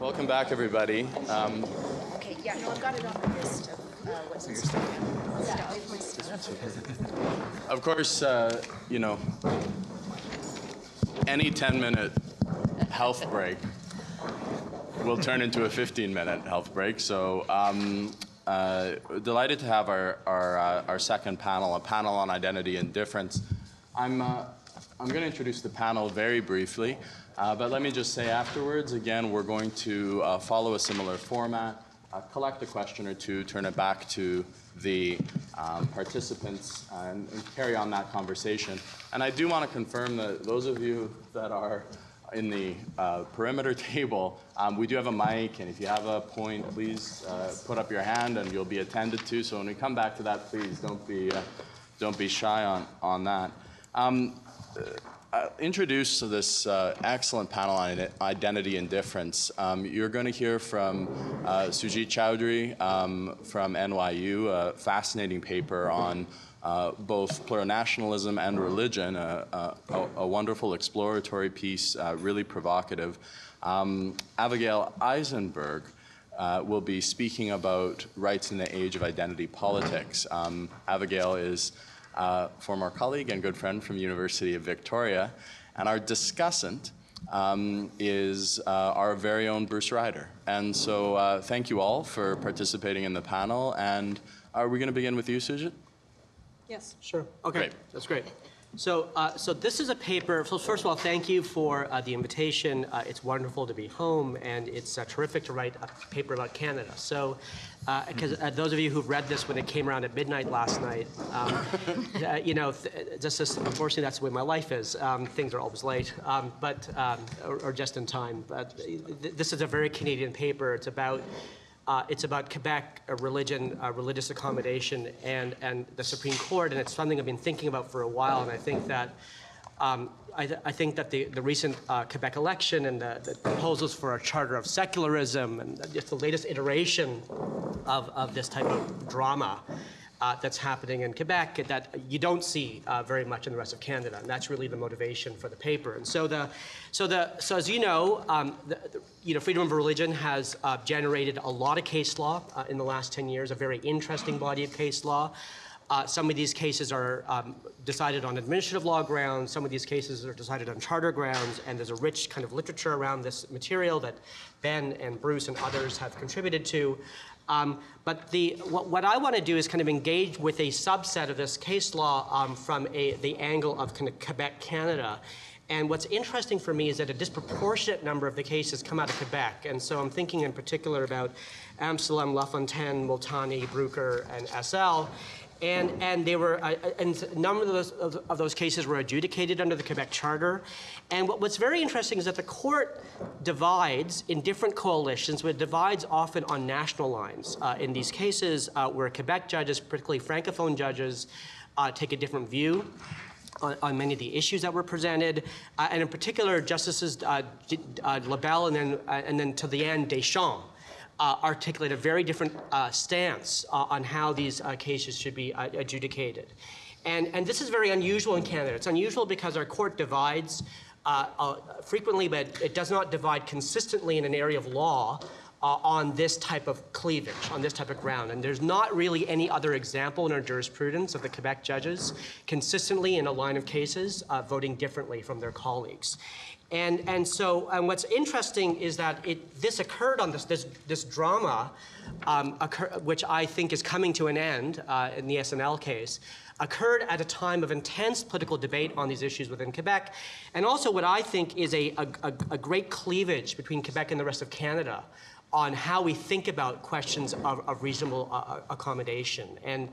Welcome back, everybody. Um, Okay, yeah, no, I've got it on the list of uh, what's in stuff. Yeah, my stuff. of course, uh, you know, any 10 minute health break will turn into a 15 minute health break. So, um, uh, delighted to have our, our, uh, our second panel, a panel on identity and difference. I'm, uh, I'm going to introduce the panel very briefly, uh, but let me just say afterwards, again, we're going to uh, follow a similar format, uh, collect a question or two, turn it back to the um, participants, and, and carry on that conversation. And I do want to confirm that those of you that are in the uh, perimeter table, um, we do have a mic, and if you have a point, please uh, put up your hand and you'll be attended to. So when we come back to that, please don't be, uh, don't be shy on, on that. Um, uh, introduce this uh, excellent panel on identity and difference. Um, you're going to hear from uh, Sujit Choudhry um, from NYU, a fascinating paper on uh, both plurinationalism and religion, a, a, a- a wonderful exploratory piece, uh, really provocative. Um, Avigail Eisenberg uh, will be speaking about rights in the age of identity politics. Um, Avigail is uh, former colleague and good friend from University of Victoria, and our discussant um, is uh, our very own Bruce Ryder. And so, uh, thank you all for participating in the panel. And are we going to begin with you, Sujit? Yes. Sure. Okay, Great. that's great. So, uh, so this is a paper. So first of all, thank you for uh, the invitation. Uh, it's wonderful to be home, and it's uh, terrific to write a paper about Canada. So, because uh, those of you who've read this when it came around at midnight last night, um, uh, you know, th- just as, unfortunately that's the way my life is. Um, things are always late, um, but um, or, or just in time. But th- this is a very Canadian paper. It's about uh, it's about Quebec, uh, religion, uh, religious accommodation, and, and the Supreme Court, and it's something I've been thinking about for a while, and I think that um, I, th- I think that the, the recent uh, Quebec election and the, the proposals for a charter of secularism and just the latest iteration of, of this type of drama uh, that's happening in Quebec that you don't see uh, very much in the rest of Canada, and that's really the motivation for the paper. And so the, so the, so as you know, um, the, the, you know, freedom of religion has uh, generated a lot of case law uh, in the last 10 years, a very interesting body of case law. Uh, some of these cases are um, decided on administrative law grounds. Some of these cases are decided on charter grounds, and there's a rich kind of literature around this material that Ben and Bruce and others have contributed to. Um, but the, what, what I want to do is kind of engage with a subset of this case law um, from a, the angle of kind of Quebec, Canada. And what's interesting for me is that a disproportionate number of the cases come out of Quebec. And so I'm thinking in particular about Amselem, LaFontaine, Multani, Bruker, and SL. And, and they were, uh, and a number of those, of, of those cases were adjudicated under the Quebec Charter. And what, what's very interesting is that the court divides in different coalitions, but divides often on national lines. Uh, in these cases, uh, where Quebec judges, particularly Francophone judges, uh, take a different view on, on many of the issues that were presented, uh, and in particular, Justices uh, uh, LeBel and then, uh, and then to the end, Deschamps. Uh, articulate a very different uh, stance uh, on how these uh, cases should be uh, adjudicated. And, and this is very unusual in Canada. It's unusual because our court divides uh, frequently, but it does not divide consistently in an area of law on this type of cleavage, on this type of ground. And there's not really any other example in our jurisprudence of the Quebec judges consistently in a line of cases voting differently from their colleagues. And, and so, and what's interesting is that it, this occurred on this, this, this drama, um, occur, which I think is coming to an end uh, in the SNL case, occurred at a time of intense political debate on these issues within Quebec, and also what I think is a, a, a- great cleavage between Quebec and the rest of Canada on how we think about questions of, of reasonable uh, accommodation. And,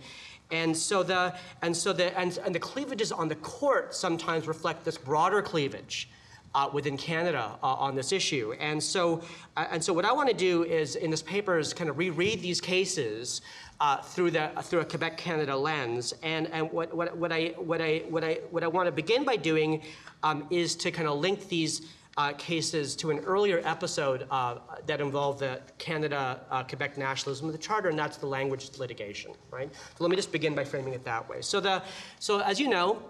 and so the and so the and, and the cleavages on the court sometimes reflect this broader cleavage uh, within Canada uh, on this issue. And so, uh, and so what I want to do is in this paper is kind of reread these cases uh, through the through a Quebec Canada lens. And and what, what, what I what I what I what I want to begin by doing um, is to kind of link these. Uh, cases to an earlier episode uh, that involved the Canada uh, Quebec nationalism of the charter, and that's the language litigation, right? So let me just begin by framing it that way. So the so as you know,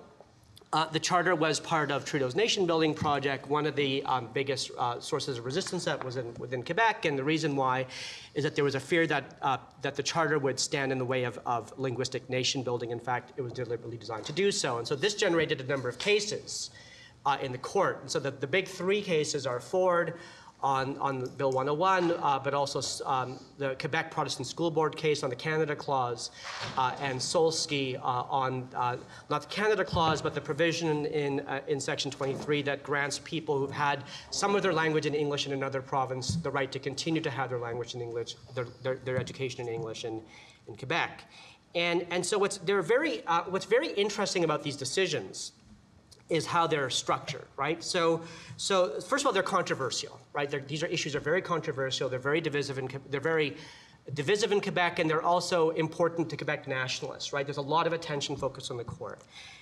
Uh, the charter was part of Trudeau's nation building project, one of the um, biggest uh, sources of resistance that was in, within Quebec. And the reason why is that there was a fear that, uh, that the charter would stand in the way of, of linguistic nation building. In fact, it was deliberately designed to do so. And so this generated a number of cases uh, in the court. And so the, the big three cases are Ford, on, on Bill 101, uh, but also um, the Quebec Protestant School Board case on the Canada Clause, uh, and Solski uh, on uh, not the Canada Clause, but the provision in, uh, in Section 23 that grants people who've had some of their language in English in another province the right to continue to have their language in English, their, their, their education in English in, in Quebec. And, and so what's, very, what's very interesting about these decisions is how they're structured, right? So, so first of all, they're controversial, right? They're, these are issues are very controversial. They're very divisive, and they're very divisive in Quebec, and they're also important to Quebec nationalists, right? There's a lot of attention focused on the court,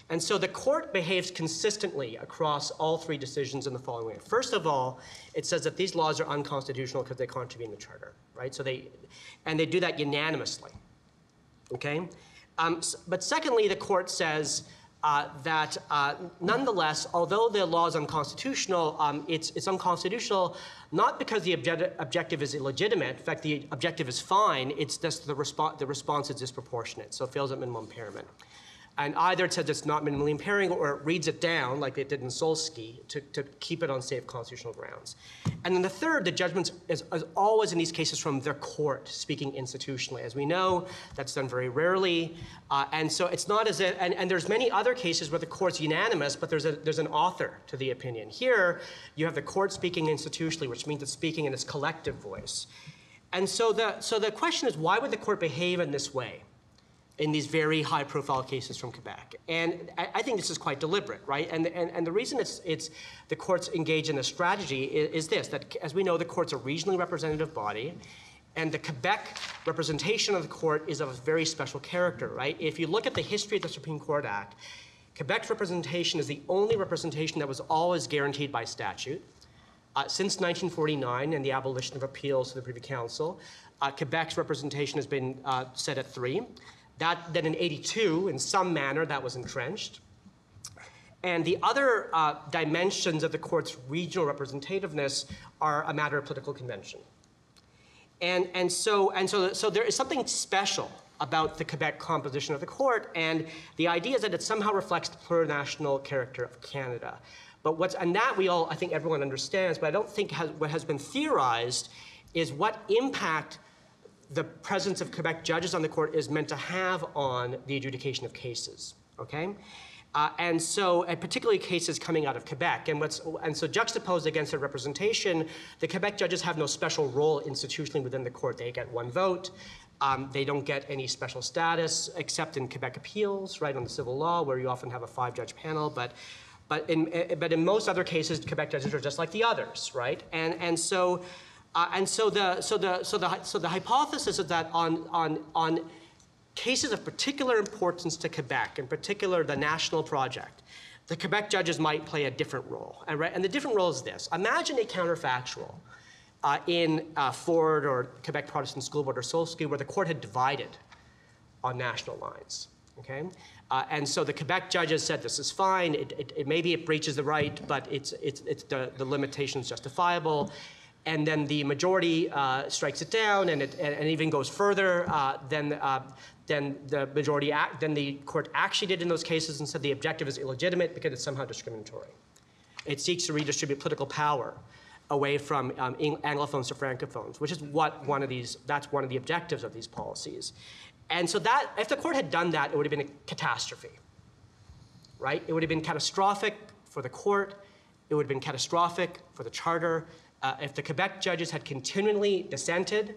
and so the court behaves consistently across all three decisions in the following way. First of all, it says that these laws are unconstitutional because they contravene the charter, right? So they, and they do that unanimously, okay? Um, but secondly, the court says uh, that uh, nonetheless, although the law is unconstitutional, um, it's, it's unconstitutional not because the object- objective is illegitimate. In fact, the objective is fine. It's just the, respo- the response is disproportionate, so it fails at minimum impairment. And either it says it's not minimally impairing or it reads it down, like it did in Solski, to, to keep it on safe constitutional grounds. And then the third, the judgment is, is always in these cases from the court, speaking institutionally. As we know, that's done very rarely. Uh, and so it's not as if, and, and there's many other cases where the court's unanimous, but there's, a, there's an author to the opinion. Here, you have the court speaking institutionally, which means it's speaking in its collective voice. And so the, so the question is, why would the court behave in this way? In these very high profile cases from Quebec. And I, I think this is quite deliberate, right? And, and, and the reason it's, it's the courts engage in this strategy is, is this that, as we know, the court's a regionally representative body. And the Quebec representation of the court is of a very special character, right? If you look at the history of the Supreme Court Act, Quebec's representation is the only representation that was always guaranteed by statute. Uh, since 1949 and the abolition of appeals to the Privy Council, uh, Quebec's representation has been uh, set at three. That then in 82, in some manner, that was entrenched. And the other uh, dimensions of the court's regional representativeness are a matter of political convention. And, and, so, and so, so there is something special about the Quebec composition of the court, and the idea is that it somehow reflects the plurinational character of Canada. But what's, and that we all, I think everyone understands, but I don't think has, what has been theorized is what impact the presence of Quebec judges on the court is meant to have on the adjudication of cases. Okay, uh, and so, and particularly cases coming out of Quebec, and what's and so juxtaposed against their representation, the Quebec judges have no special role institutionally within the court. They get one vote. Um, they don't get any special status except in Quebec appeals, right on the civil law, where you often have a five-judge panel, but. But in, eh, but in most other cases, Quebec judges are just like the others, right? And, and so, uh, and so the, so, the, so, the, so the hypothesis is that on, on, on cases of particular importance to Quebec, in particular the national project, the Quebec judges might play a different role. And, right, and the different role is this. Imagine a counterfactual uh, in uh, Ford or Quebec Protestant School Board or Solski where the court had divided on national lines. Okay? Uh, and so the Quebec judges said this is fine. It, it, it, maybe it breaches the right, but it's, it's, it's the, the limitation is justifiable. And then the majority uh, strikes it down, and it and, and even goes further uh, than uh, than the majority act, than the court actually did in those cases, and said the objective is illegitimate because it's somehow discriminatory. It seeks to redistribute political power away from um, Anglophones to Francophones, which is what one of these, that's one of the objectives of these policies. And so that, if the court had done that, it would have been a catastrophe, right? It would have been catastrophic for the court. It would have been catastrophic for the charter. Uh, if the Quebec judges had continually dissented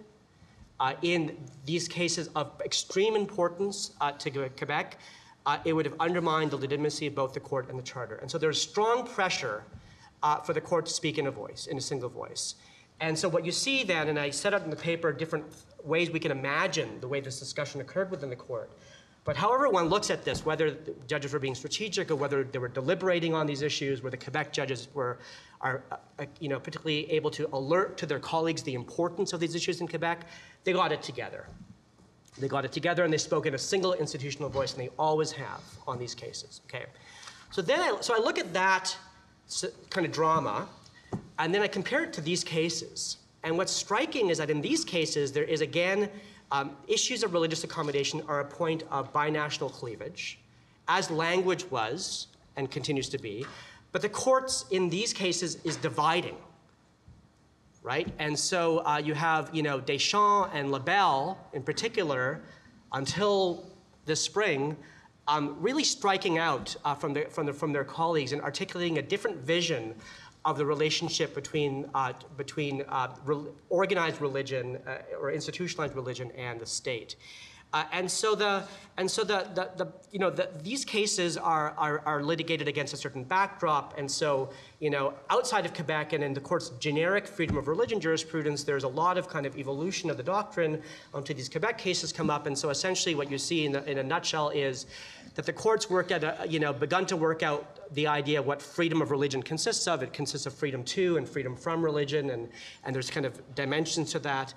uh, in these cases of extreme importance uh, to Quebec, uh, it would have undermined the legitimacy of both the court and the charter. And so there's strong pressure uh, for the court to speak in a voice, in a single voice. And so what you see then, and I set out in the paper different ways we can imagine the way this discussion occurred within the court. But however one looks at this, whether the judges were being strategic or whether they were deliberating on these issues, where the Quebec judges were, are, uh, you know, particularly able to alert to their colleagues the importance of these issues in Quebec, they got it together. They got it together and they spoke in a single institutional voice, and they always have on these cases. Okay. So then, I, so I look at that kind of drama, and then I compare it to these cases. And what's striking is that in these cases, there is again, um, issues of religious accommodation are a point of binational cleavage, as language was and continues to be. But the courts in these cases is dividing right? And so uh, you have, you know, Deschamps and LeBel in particular, until this spring, um, really striking out uh, from, their, from, their, from their colleagues and articulating a different vision of the relationship between, uh, between uh, rel- organized religion uh, or institutionalized religion and the state. Uh, and so the and so the, the, the you know the, these cases are, are are litigated against a certain backdrop, and so you know outside of Quebec and in the court's generic freedom of religion jurisprudence, there's a lot of kind of evolution of the doctrine until these Quebec cases come up, and so essentially what you see in, the, in a nutshell is that the courts worked at a, you know begun to work out the idea of what freedom of religion consists of. It consists of freedom to and freedom from religion, and and there's kind of dimensions to that.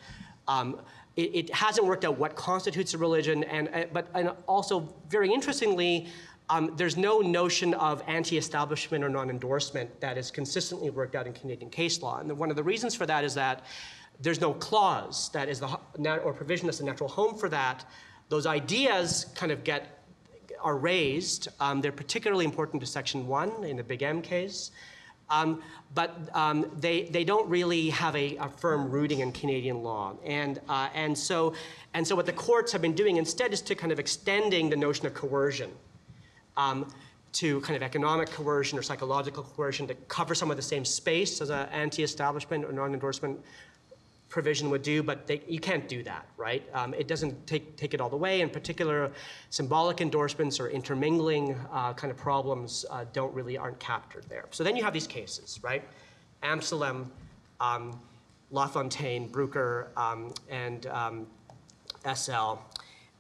Um, it, it hasn't worked out what constitutes a religion, and, uh, but and also, very interestingly, um, there's no notion of anti-establishment or non-endorsement that is consistently worked out in Canadian case law. And one of the reasons for that is that there's no clause that is the or provision that's the natural home for that. Those ideas kind of get are raised. Um, they're particularly important to Section 1 in the Big M case. Um, but um, they, they don't really have a, a firm rooting in Canadian law. And, uh, and, so, and so what the courts have been doing instead is to kind of extending the notion of coercion um, to kind of economic coercion or psychological coercion to cover some of the same space as an anti-establishment or non-endorsement provision would do, but they, you can't do that, right? Um, it doesn't take, take it all the way. In particular, symbolic endorsements or intermingling uh, kind of problems uh, don't really aren't captured there. So then you have these cases, right? Amselem, um, LaFontaine, Bruker, um, and um, SL,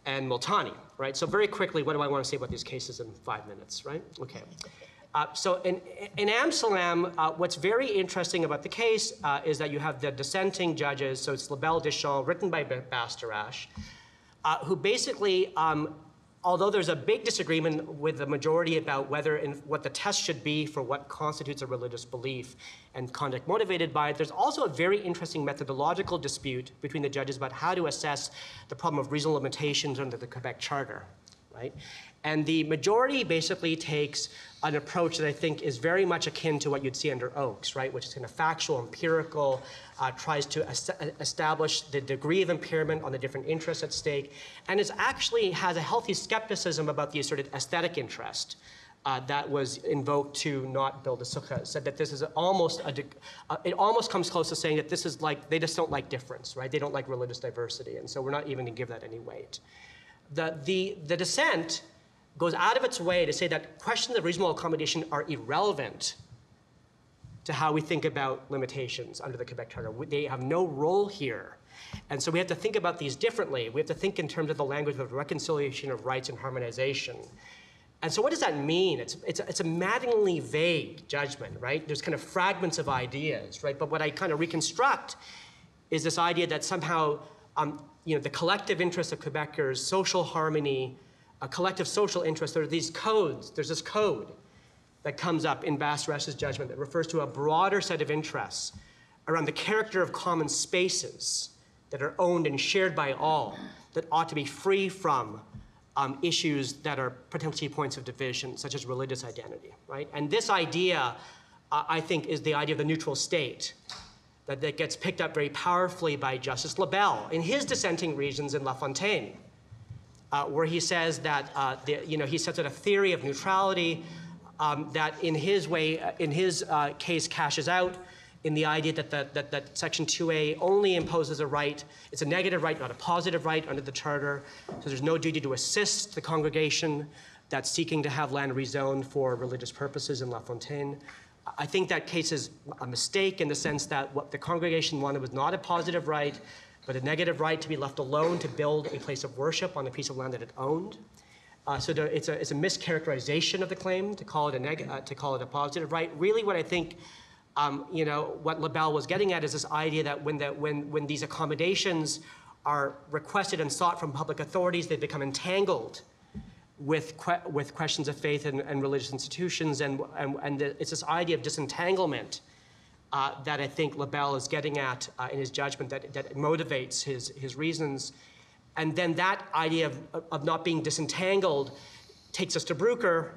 and Multani, right? So very quickly, what do I want to say about these cases in five minutes, right? Okay. Uh, so in, in Amselem, uh, what's very interesting about the case uh, is that you have the dissenting judges, so it's LeBel Deschamps, written by Bastarache, uh, who basically, um, although there's a big disagreement with the majority about whether and what the test should be for what constitutes a religious belief and conduct motivated by it, there's also a very interesting methodological dispute between the judges about how to assess the problem of reasonable limitations under the Quebec Charter, right? And the majority basically takes an approach that I think is very much akin to what you'd see under Oakes, right? Which is kind of factual, empirical, uh, tries to es- establish the degree of impairment on the different interests at stake, and is actually has a healthy skepticism about the asserted aesthetic interest. Uh, that was invoked to not build a sukkah said that this is almost a, uh, it almost comes close to saying that this is like they just don't like difference, right? They don't like religious diversity, and so we're not even going to give that any weight. The the the dissent goes out of its way to say that questions of reasonable accommodation are irrelevant to how we think about limitations under the Quebec Charter. They have no role here. And so we have to think about these differently. We have to think in terms of the language of reconciliation of rights and harmonization. And so what does that mean? It's, it's, it's a maddeningly vague judgment, right? There's kind of fragments of ideas, right? But what I kind of reconstruct is this idea that somehow um, you know, the collective interests of Quebecers, social harmony, a collective social interest, there are these codes, there's this code that comes up in Bastarache's judgment that refers to a broader set of interests around the character of common spaces that are owned and shared by all that ought to be free from um, issues that are potentially points of division, such as religious identity, right? And this idea, uh, I think, is the idea of the neutral state that, that gets picked up very powerfully by Justice LeBel in his dissenting reasons in La Fontaine, uh, where he says that, uh, the, you know, he sets out a theory of neutrality um, that in his way, uh, in his uh, case, cashes out in the idea that, that, that, that Section 2A only imposes a right, it's a negative right, not a positive right under the Charter. So there's no duty to assist the congregation that's seeking to have land rezoned for religious purposes in La Fontaine. I think that case is a mistake in the sense that what the congregation wanted was not a positive right, but a negative right to be left alone to build a place of worship on a piece of land that it owned. Uh, so there, it's, a, it's a mischaracterization of the claim to call it a neg- uh, to call it a positive right. Really, what I think, um, you know, what LeBel was getting at is this idea that when the, when when these accommodations are requested and sought from public authorities, they become entangled with, que- with questions of faith and, and religious institutions. And, and, and it's this idea of disentanglement uh, that I think LeBel is getting at uh, in his judgment that, that motivates his, his reasons. And then that idea of, of not being disentangled takes us to Bruker,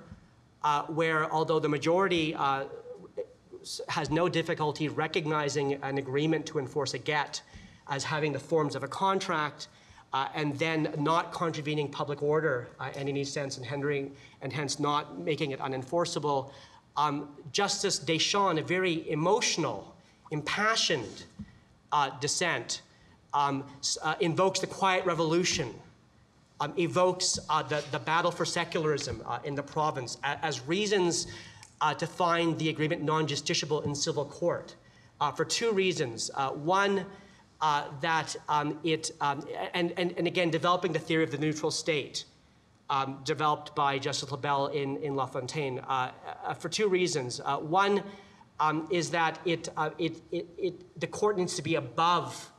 uh, where although the majority uh, has no difficulty recognizing an agreement to enforce a get as having the forms of a contract, uh, and then not contravening public order uh, in any sense and hindering and hence not making it unenforceable. Um, Justice Deschamps, a very emotional, impassioned uh, dissent, um, uh, invokes the Quiet Revolution, um, evokes uh, the, the battle for secularism uh, in the province as reasons to find the agreement non justiciable in civil court for two reasons. One, uh, that um, it, um, and, and, and again, developing the theory of the neutral state, um, developed by Justice LeBel in, in La Fontaine, uh, uh, for two reasons. Uh, one um, is that it, uh, it, it, it, the court needs to be above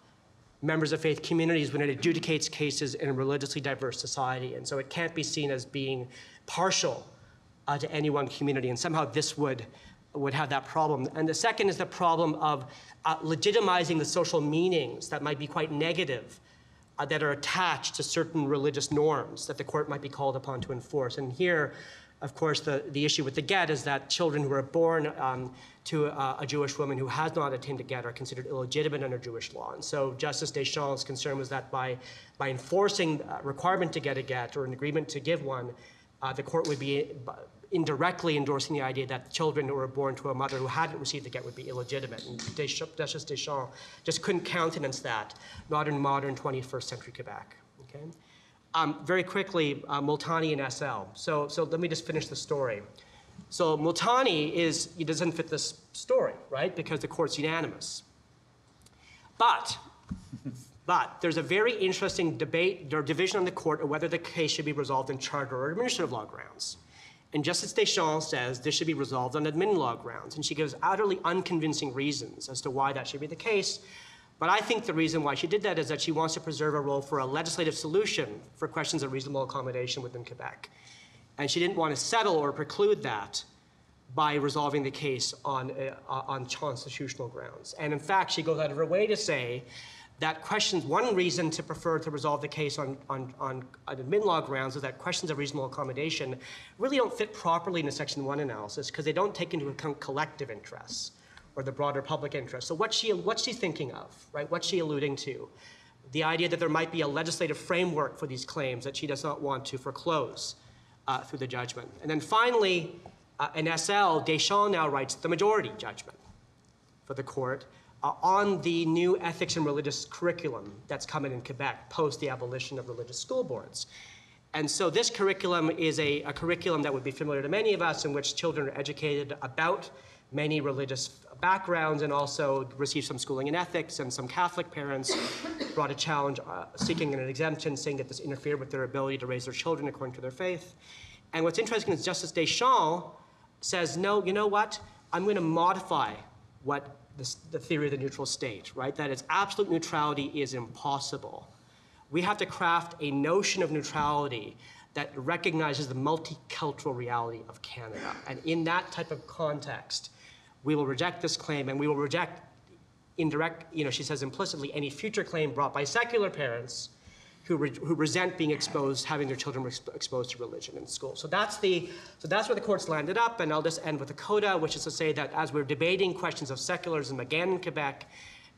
members of faith communities when it adjudicates cases in a religiously diverse society. And so it can't be seen as being partial uh, to any one community. And somehow this would, would have that problem. And the second is the problem of uh, legitimizing the social meanings that might be quite negative uh, that are attached to certain religious norms that the court might be called upon to enforce. And here, of course, the, the issue with the get is that children who are born um, to a, a Jewish woman who has not attained a get are considered illegitimate under Jewish law. And so Justice Deschamps' concern was that by, by enforcing a requirement to get a get or an agreement to give one, uh, the court would be indirectly endorsing the idea that children who were born to a mother who hadn't received the get would be illegitimate. And Deschamps, Deschamps just couldn't countenance that, not in modern 21st century Quebec. Okay? Um, very quickly, uh, Multani and SL. So, so let me just finish the story. So Multani is, he doesn't fit this story, right? Because the court's unanimous. But, but there's a very interesting debate or division on the court of whether the case should be resolved in charter or administrative law grounds. And Justice Deschamps says this should be resolved on admin law grounds. And she gives utterly unconvincing reasons as to why that should be the case. But I think the reason why she did that is that she wants to preserve a role for a legislative solution for questions of reasonable accommodation within Quebec. And she didn't want to settle or preclude that by resolving the case on, uh, on constitutional grounds. And in fact, she goes out of her way to say that questions, one reason to prefer to resolve the case on, on, on, on admin law grounds is that questions of reasonable accommodation really don't fit properly in the Section 1 analysis because they don't take into account collective interests or the broader public interest. So what's she, what's she thinking of, right? What's she alluding to? The idea that there might be a legislative framework for these claims that she does not want to foreclose uh, through the judgment. And then finally, uh, in SL, Deschamps now writes the majority judgment for the court uh, on the new ethics and religious curriculum that's coming in Quebec post the abolition of religious school boards. And so this curriculum is a, a curriculum that would be familiar to many of us in which children are educated about many religious backgrounds and also receive some schooling in ethics. And some Catholic parents brought a challenge uh, seeking an exemption, saying that this interfered with their ability to raise their children according to their faith. And what's interesting is Justice Deschamps says, no, you know what? I'm going to modify what the theory of the neutral state, right? That is absolute neutrality is impossible. We have to craft a notion of neutrality that recognizes the multicultural reality of Canada. And in that type of context, we will reject this claim and we will reject indirect, you know, she says implicitly, any future claim brought by secular parents who, re- who resent being exposed, having their children ex- exposed to religion in school. So that's the, so that's where the court's landed up, and I'll just end with a coda, which is to say that as we're debating questions of secularism again in Quebec,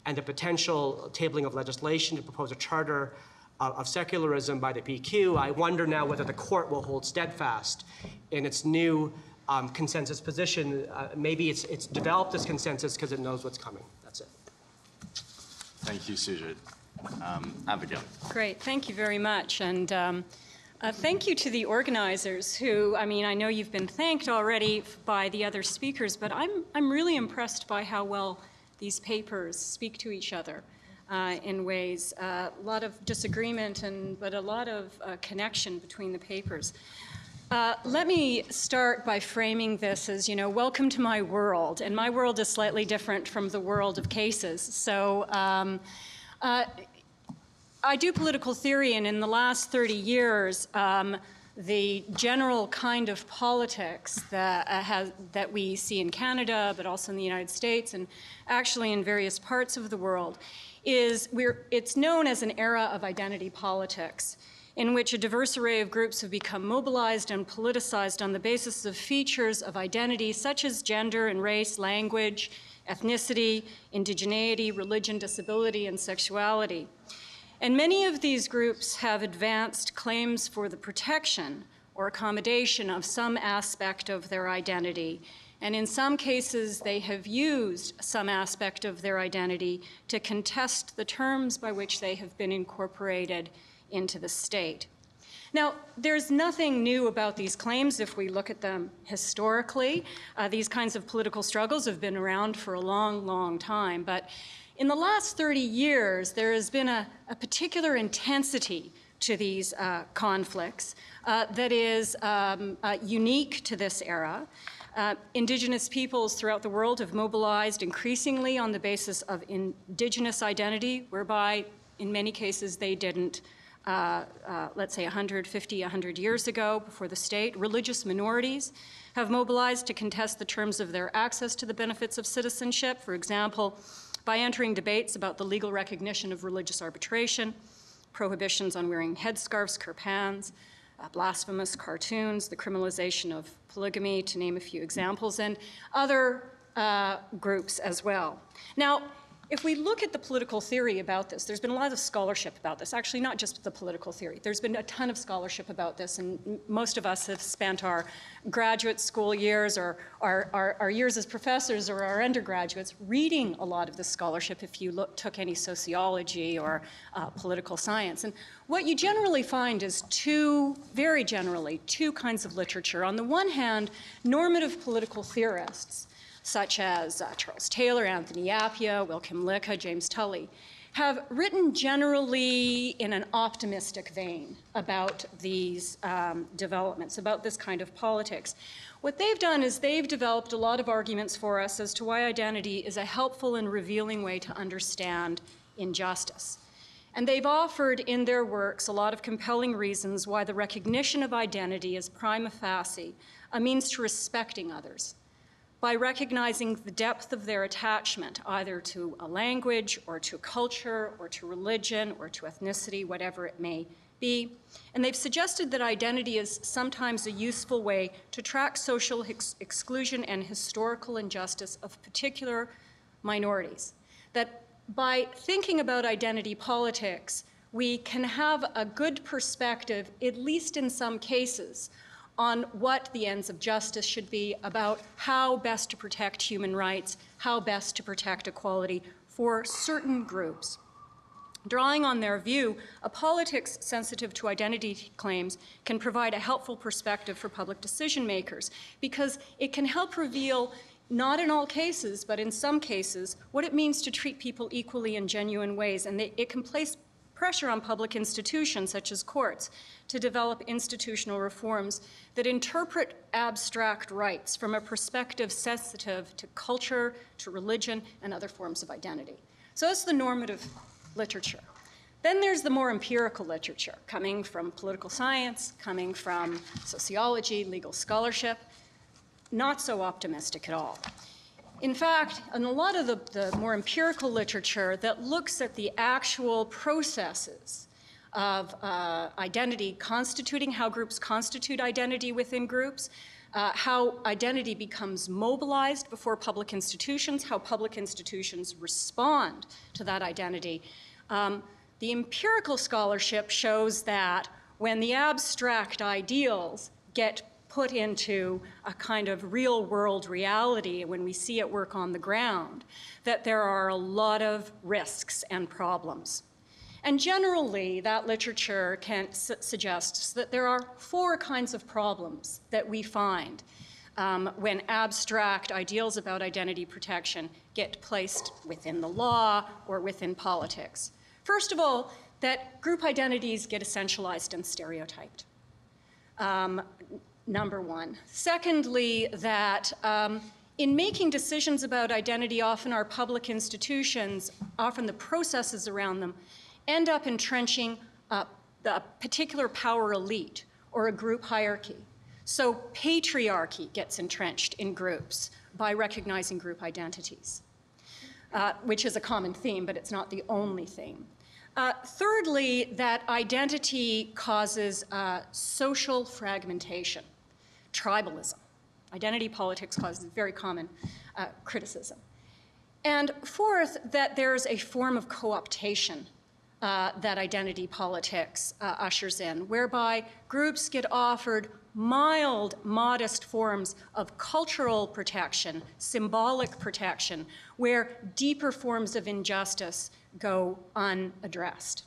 and the potential tabling of legislation to propose a charter uh, of secularism by the PQ, I wonder now whether the court will hold steadfast in its new um, consensus position. Uh, maybe it's, it's developed this consensus because it knows what's coming. That's it. Thank you, Sujit. Um. Great, thank you very much. And um, uh, thank you to the organizers who, I mean, I know you've been thanked already by the other speakers, but I'm, I'm really impressed by how well these papers speak to each other uh, in ways. Uh, a lot of disagreement, and, but a lot of uh, connection between the papers. Uh, let me start by framing this as, you know, welcome to my world. And my world is slightly different from the world of cases. So, um, uh, I do political theory, and in the last 30 years, um, the general kind of politics that, uh, has, that we see in Canada, but also in the United States, and actually in various parts of the world, is we're, it's known as an era of identity politics, in which a diverse array of groups have become mobilized and politicized on the basis of features of identity such as gender and race, language, ethnicity, indigeneity, religion, disability, and sexuality. And many of these groups have advanced claims for the protection or accommodation of some aspect of their identity. And in some cases, they have used some aspect of their identity to contest the terms by which they have been incorporated into the state. Now, there's nothing new about these claims if we look at them historically. Uh, these kinds of political struggles have been around for a long, long time. But in the last 30 years, there has been a, a particular intensity to these uh, conflicts uh, that is um, uh, unique to this era. Uh, indigenous peoples throughout the world have mobilized increasingly on the basis of indigenous identity, whereby in many cases they didn't uh, uh, let's say 150, 100 years ago before the state, religious minorities have mobilized to contest the terms of their access to the benefits of citizenship. For example, by entering debates about the legal recognition of religious arbitration, prohibitions on wearing headscarves, kirpans, uh, blasphemous cartoons, the criminalization of polygamy, to name a few examples, and other uh, groups as well. Now, if we look at the political theory about this, there's been a lot of scholarship about this. Actually, not just the political theory. There's been a ton of scholarship about this, and most of us have spent our graduate school years or our, our, our years as professors or our undergraduates reading a lot of this scholarship if you look, took any sociology or uh, political science. And what you generally find is two, very generally, two kinds of literature. On the one hand, normative political theorists such as uh, Charles Taylor, Anthony Appiah, Will Kymlicka, James Tully, have written generally in an optimistic vein about these um, developments, about this kind of politics. What they've done is they've developed a lot of arguments for us as to why identity is a helpful and revealing way to understand injustice. And they've offered in their works a lot of compelling reasons why the recognition of identity is prima facie a means to respecting others by recognizing the depth of their attachment either to a language or to culture or to religion or to ethnicity, whatever it may be. And they've suggested that identity is sometimes a useful way to track social ex- exclusion and historical injustice of particular minorities. That by thinking about identity politics, we can have a good perspective, at least in some cases, on what the ends of justice should be, about how best to protect human rights, how best to protect equality for certain groups. Drawing on their view, a politics sensitive to identity claims can provide a helpful perspective for public decision makers because it can help reveal, not in all cases, but in some cases, what it means to treat people equally in genuine ways. And it can place pressure on public institutions, such as courts, to develop institutional reforms that interpret abstract rights from a perspective sensitive to culture, to religion, and other forms of identity. So that's the normative literature. Then there's the more empirical literature, coming from political science, coming from sociology, legal scholarship, not so optimistic at all. In fact, in a lot of the, the more empirical literature that looks at the actual processes of uh, identity constituting, how groups constitute identity within groups, uh, how identity becomes mobilized before public institutions, how public institutions respond to that identity. Um, the empirical scholarship shows that when the abstract ideals get put into a kind of real world reality when we see it work on the ground, that there are a lot of risks and problems. And generally, that literature can, su- suggests that there are four kinds of problems that we find um, when abstract ideals about identity protection get placed within the law or within politics. First of all, that group identities get essentialized and stereotyped. Um, number one. Secondly, that um, in making decisions about identity, often our public institutions, often the processes around them, end up entrenching uh, the particular power elite or a group hierarchy. So patriarchy gets entrenched in groups by recognizing group identities, uh, which is a common theme, but it's not the only theme. Uh, thirdly, that identity causes uh, social fragmentation, tribalism. Identity politics causes very common uh, criticism. And fourth, that there's a form of co optation uh, that identity politics uh, ushers in, whereby groups get offered mild, modest forms of cultural protection, symbolic protection, where deeper forms of injustice go unaddressed.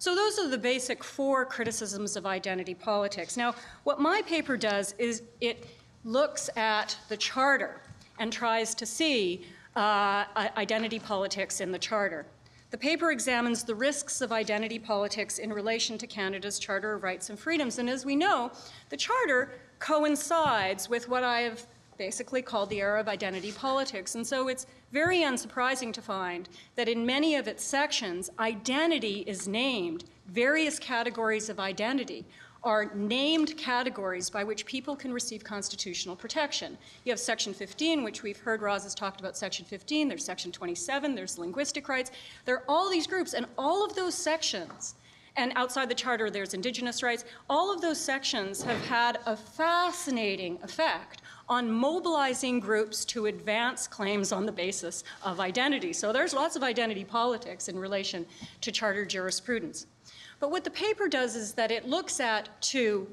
So, those are the basic four criticisms of identity politics. Now, what my paper does is it looks at the charter and tries to see uh, identity politics in the charter. The paper examines the risks of identity politics in relation to Canada's Charter of Rights and Freedoms. And as we know, the Charter coincides with what I have basically called the era of identity politics. And so it's very unsurprising to find that in many of its sections, identity is named, various categories of identity are named categories by which people can receive constitutional protection. You have Section 15, which we've heard Roz has talked about Section 15, there's Section 27, there's linguistic rights. There are all these groups, and all of those sections, and outside the Charter, there's Indigenous rights, all of those sections have had a fascinating effect on mobilizing groups to advance claims on the basis of identity. So there's lots of identity politics in relation to Charter jurisprudence. But what the paper does is that it looks at two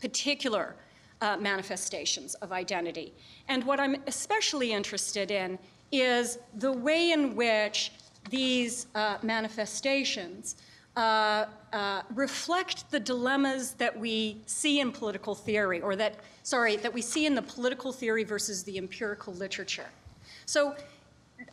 particular uh, manifestations of identity. And what I'm especially interested in is the way in which these uh, manifestations uh, uh, reflect the dilemmas that we see in political theory, or that, sorry, that we see in the political theory versus the empirical literature. So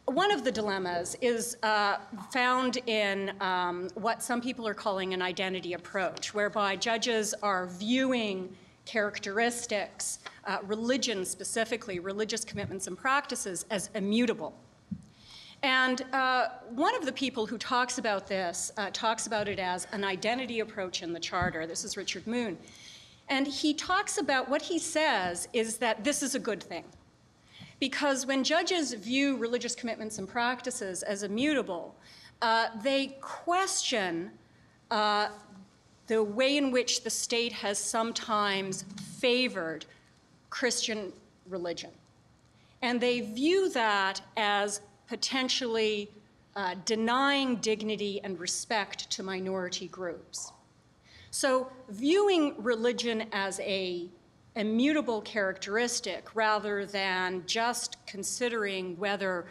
one of the dilemmas is uh, found in um, what some people are calling an identity approach, whereby judges are viewing characteristics, uh, religion specifically, religious commitments and practices, as immutable. And uh, one of the people who talks about this uh, talks about it as an identity approach in the Charter. This is Richard Moon. And he talks about what he says is that this is a good thing because when judges view religious commitments and practices as immutable, uh, they question uh, the way in which the state has sometimes favored Christian religion. And they view that as potentially uh, denying dignity and respect to minority groups. So, viewing religion as a immutable characteristic rather than just considering whether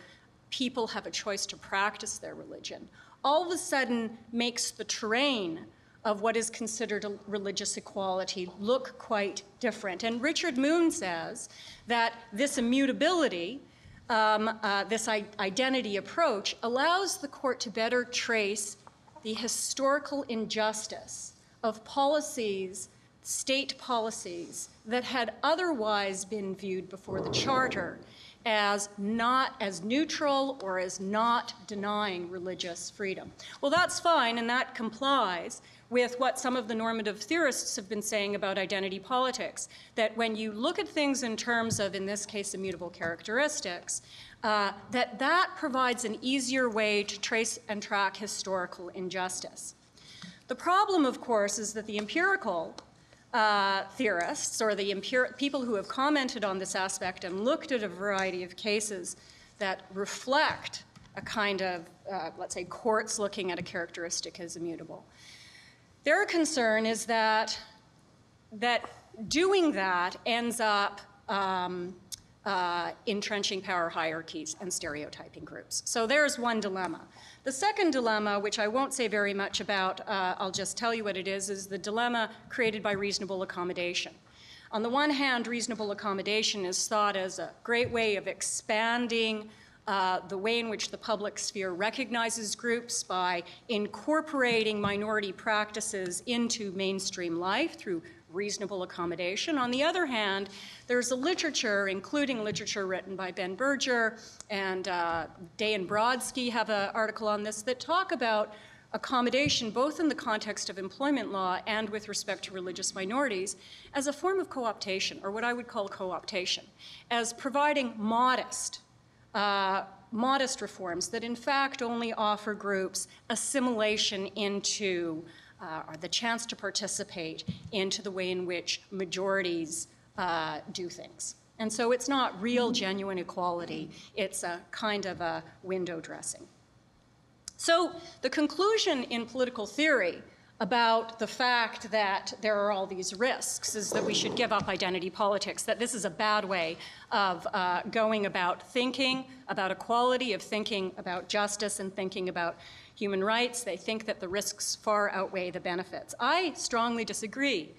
people have a choice to practice their religion, all of a sudden makes the terrain of what is considered religious equality look quite different. And Richard Moon says that this immutability, um, uh, this identity approach, allows the court to better trace the historical injustice of policies state policies that had otherwise been viewed before the Charter as not as neutral or as not denying religious freedom. Well, that's fine, and that complies with what some of the normative theorists have been saying about identity politics that when you look at things in terms of, in this case, immutable characteristics, uh, that that provides an easier way to trace and track historical injustice. The problem, of course, is that the empirical uh, theorists or the people who have commented on this aspect and looked at a variety of cases that reflect a kind of, uh, let's say, courts looking at a characteristic as immutable. Their concern is that that doing that ends up um, uh, entrenching power hierarchies and stereotyping groups. So there's one dilemma. The second dilemma, which I won't say very much about, uh, I'll just tell you what it is, is the dilemma created by reasonable accommodation. On the one hand, reasonable accommodation is thought as a great way of expanding uh, the way in which the public sphere recognizes groups by incorporating minority practices into mainstream life through reasonable accommodation. On the other hand, there's a literature, including literature written by Ben Berger and uh, Day and Brodsky have an article on this that talk about accommodation, both in the context of employment law and with respect to religious minorities, as a form of co-optation, or what I would call co-optation, as providing modest, uh, modest reforms that in fact only offer groups assimilation into, uh, or the chance to participate into the way in which majorities uh, do things. And so it's not real, genuine equality, it's a kind of a window dressing. So the conclusion in political theory about the fact that there are all these risks is that we should give up identity politics, that this is a bad way of uh, going about thinking about equality, of thinking about justice, and thinking about human rights. They think that the risks far outweigh the benefits. I strongly disagree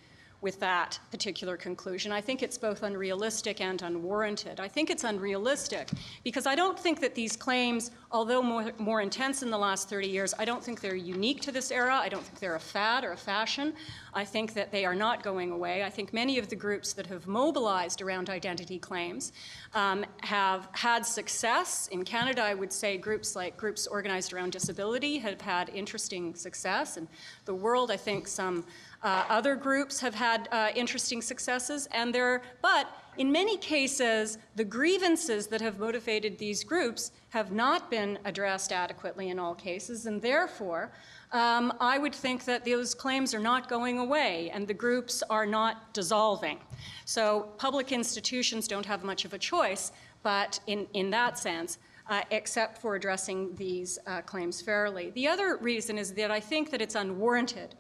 with that particular conclusion. I think it's both unrealistic and unwarranted. I think it's unrealistic because I don't think that these claims, although more, more intense in the last 30 years, I don't think they're unique to this era. I don't think they're a fad or a fashion. I think that they are not going away. I think many of the groups that have mobilized around identity claims um, have had success. In Canada, I would say groups like groups organized around disability have had interesting success. In the world, I think some uh, other groups have had uh, interesting successes, and there, but in many cases, the grievances that have motivated these groups have not been addressed adequately in all cases, and therefore, um, I would think that those claims are not going away and the groups are not dissolving. So public institutions don't have much of a choice, but in, in that sense, uh, except for addressing these uh, claims fairly. The other reason is that I think that it's unwarranted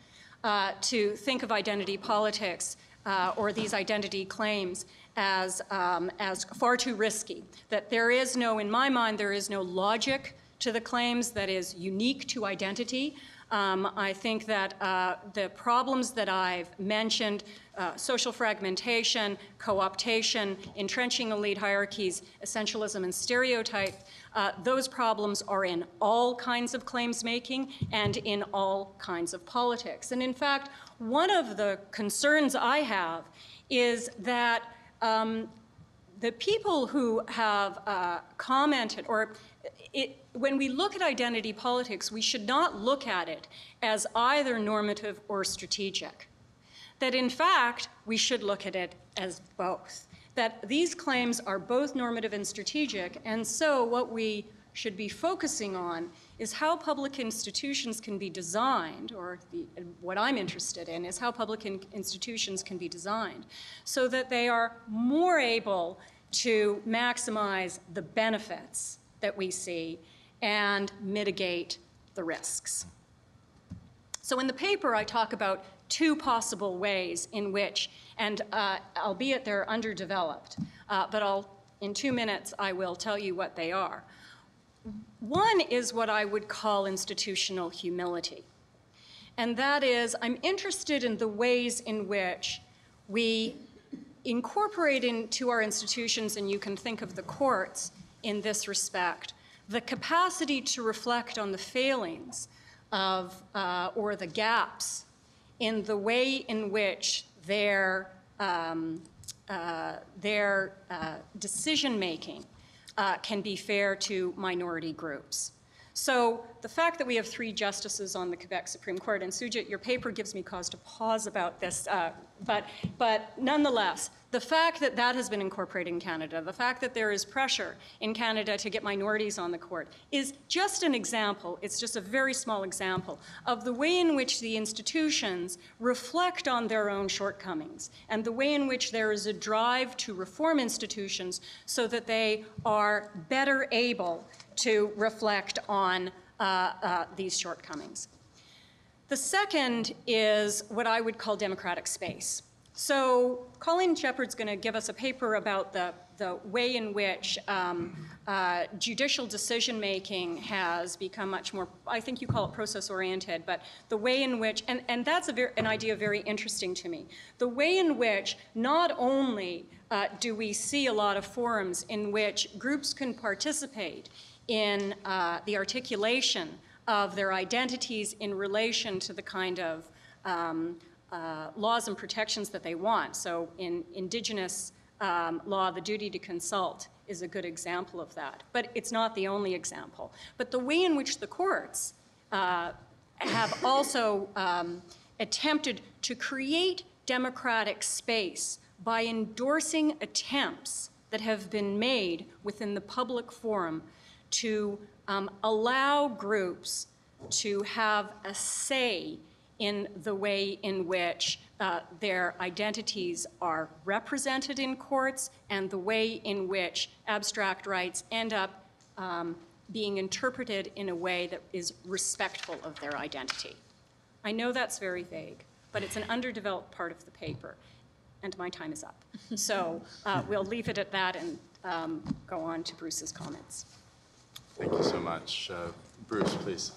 uh, to think of identity politics uh, or these identity claims as, um, as far too risky. That there is no, in my mind, there is no logic to the claims that is unique to identity. Um, I think that uh, the problems that I've mentioned uh, social fragmentation, co optation, entrenching elite hierarchies, essentialism, and stereotype uh, those problems are in all kinds of claims making and in all kinds of politics. And in fact, one of the concerns I have is that um, the people who have uh, commented, or it, when we look at identity politics, we should not look at it as either normative or strategic. That in fact, we should look at it as both that these claims are both normative and strategic, and so what we should be focusing on is how public institutions can be designed, or the, what I'm interested in is how public in, institutions can be designed so that they are more able to maximize the benefits that we see and mitigate the risks. So in the paper, I talk about two possible ways in which, and uh, albeit they're underdeveloped, uh, but I'll, in two minutes, I will tell you what they are. One is what I would call institutional humility. And that is, I'm interested in the ways in which we incorporate into our institutions, and you can think of the courts in this respect, the capacity to reflect on the failings of, uh, or the gaps in the way in which their, um, uh, their uh, decision making uh, can be fair to minority groups. So the fact that we have three justices on the Quebec Supreme Court, and Sujit, your paper gives me cause to pause about this, uh, but, but nonetheless, the fact that that has been incorporated in Canada, the fact that there is pressure in Canada to get minorities on the court, is just an example, it's just a very small example, of the way in which the institutions reflect on their own shortcomings and the way in which there is a drive to reform institutions so that they are better able to reflect on uh, uh, these shortcomings. The second is what I would call democratic space. So Colleen Sheppard's going to give us a paper about the, the way in which um, uh, judicial decision making has become much more, I think you call it process oriented, but the way in which, and, and that's very, an idea very interesting to me, the way in which not only uh, do we see a lot of forums in which groups can participate in uh, the articulation of their identities in relation to the kind of um, uh, laws and protections that they want. So in indigenous um, law, the duty to consult is a good example of that. But it's not the only example. But the way in which the courts uh, have also um, attempted to create democratic space by endorsing attempts that have been made within the public forum to um, allow groups to have a say in the way in which uh, their identities are represented in courts and the way in which abstract rights end up um, being interpreted in a way that is respectful of their identity. I know that's very vague, but it's an underdeveloped part of the paper, and my time is up. So uh, we'll leave it at that and um, go on to Bruce's comments. Thank you so much. Uh, Bruce, please.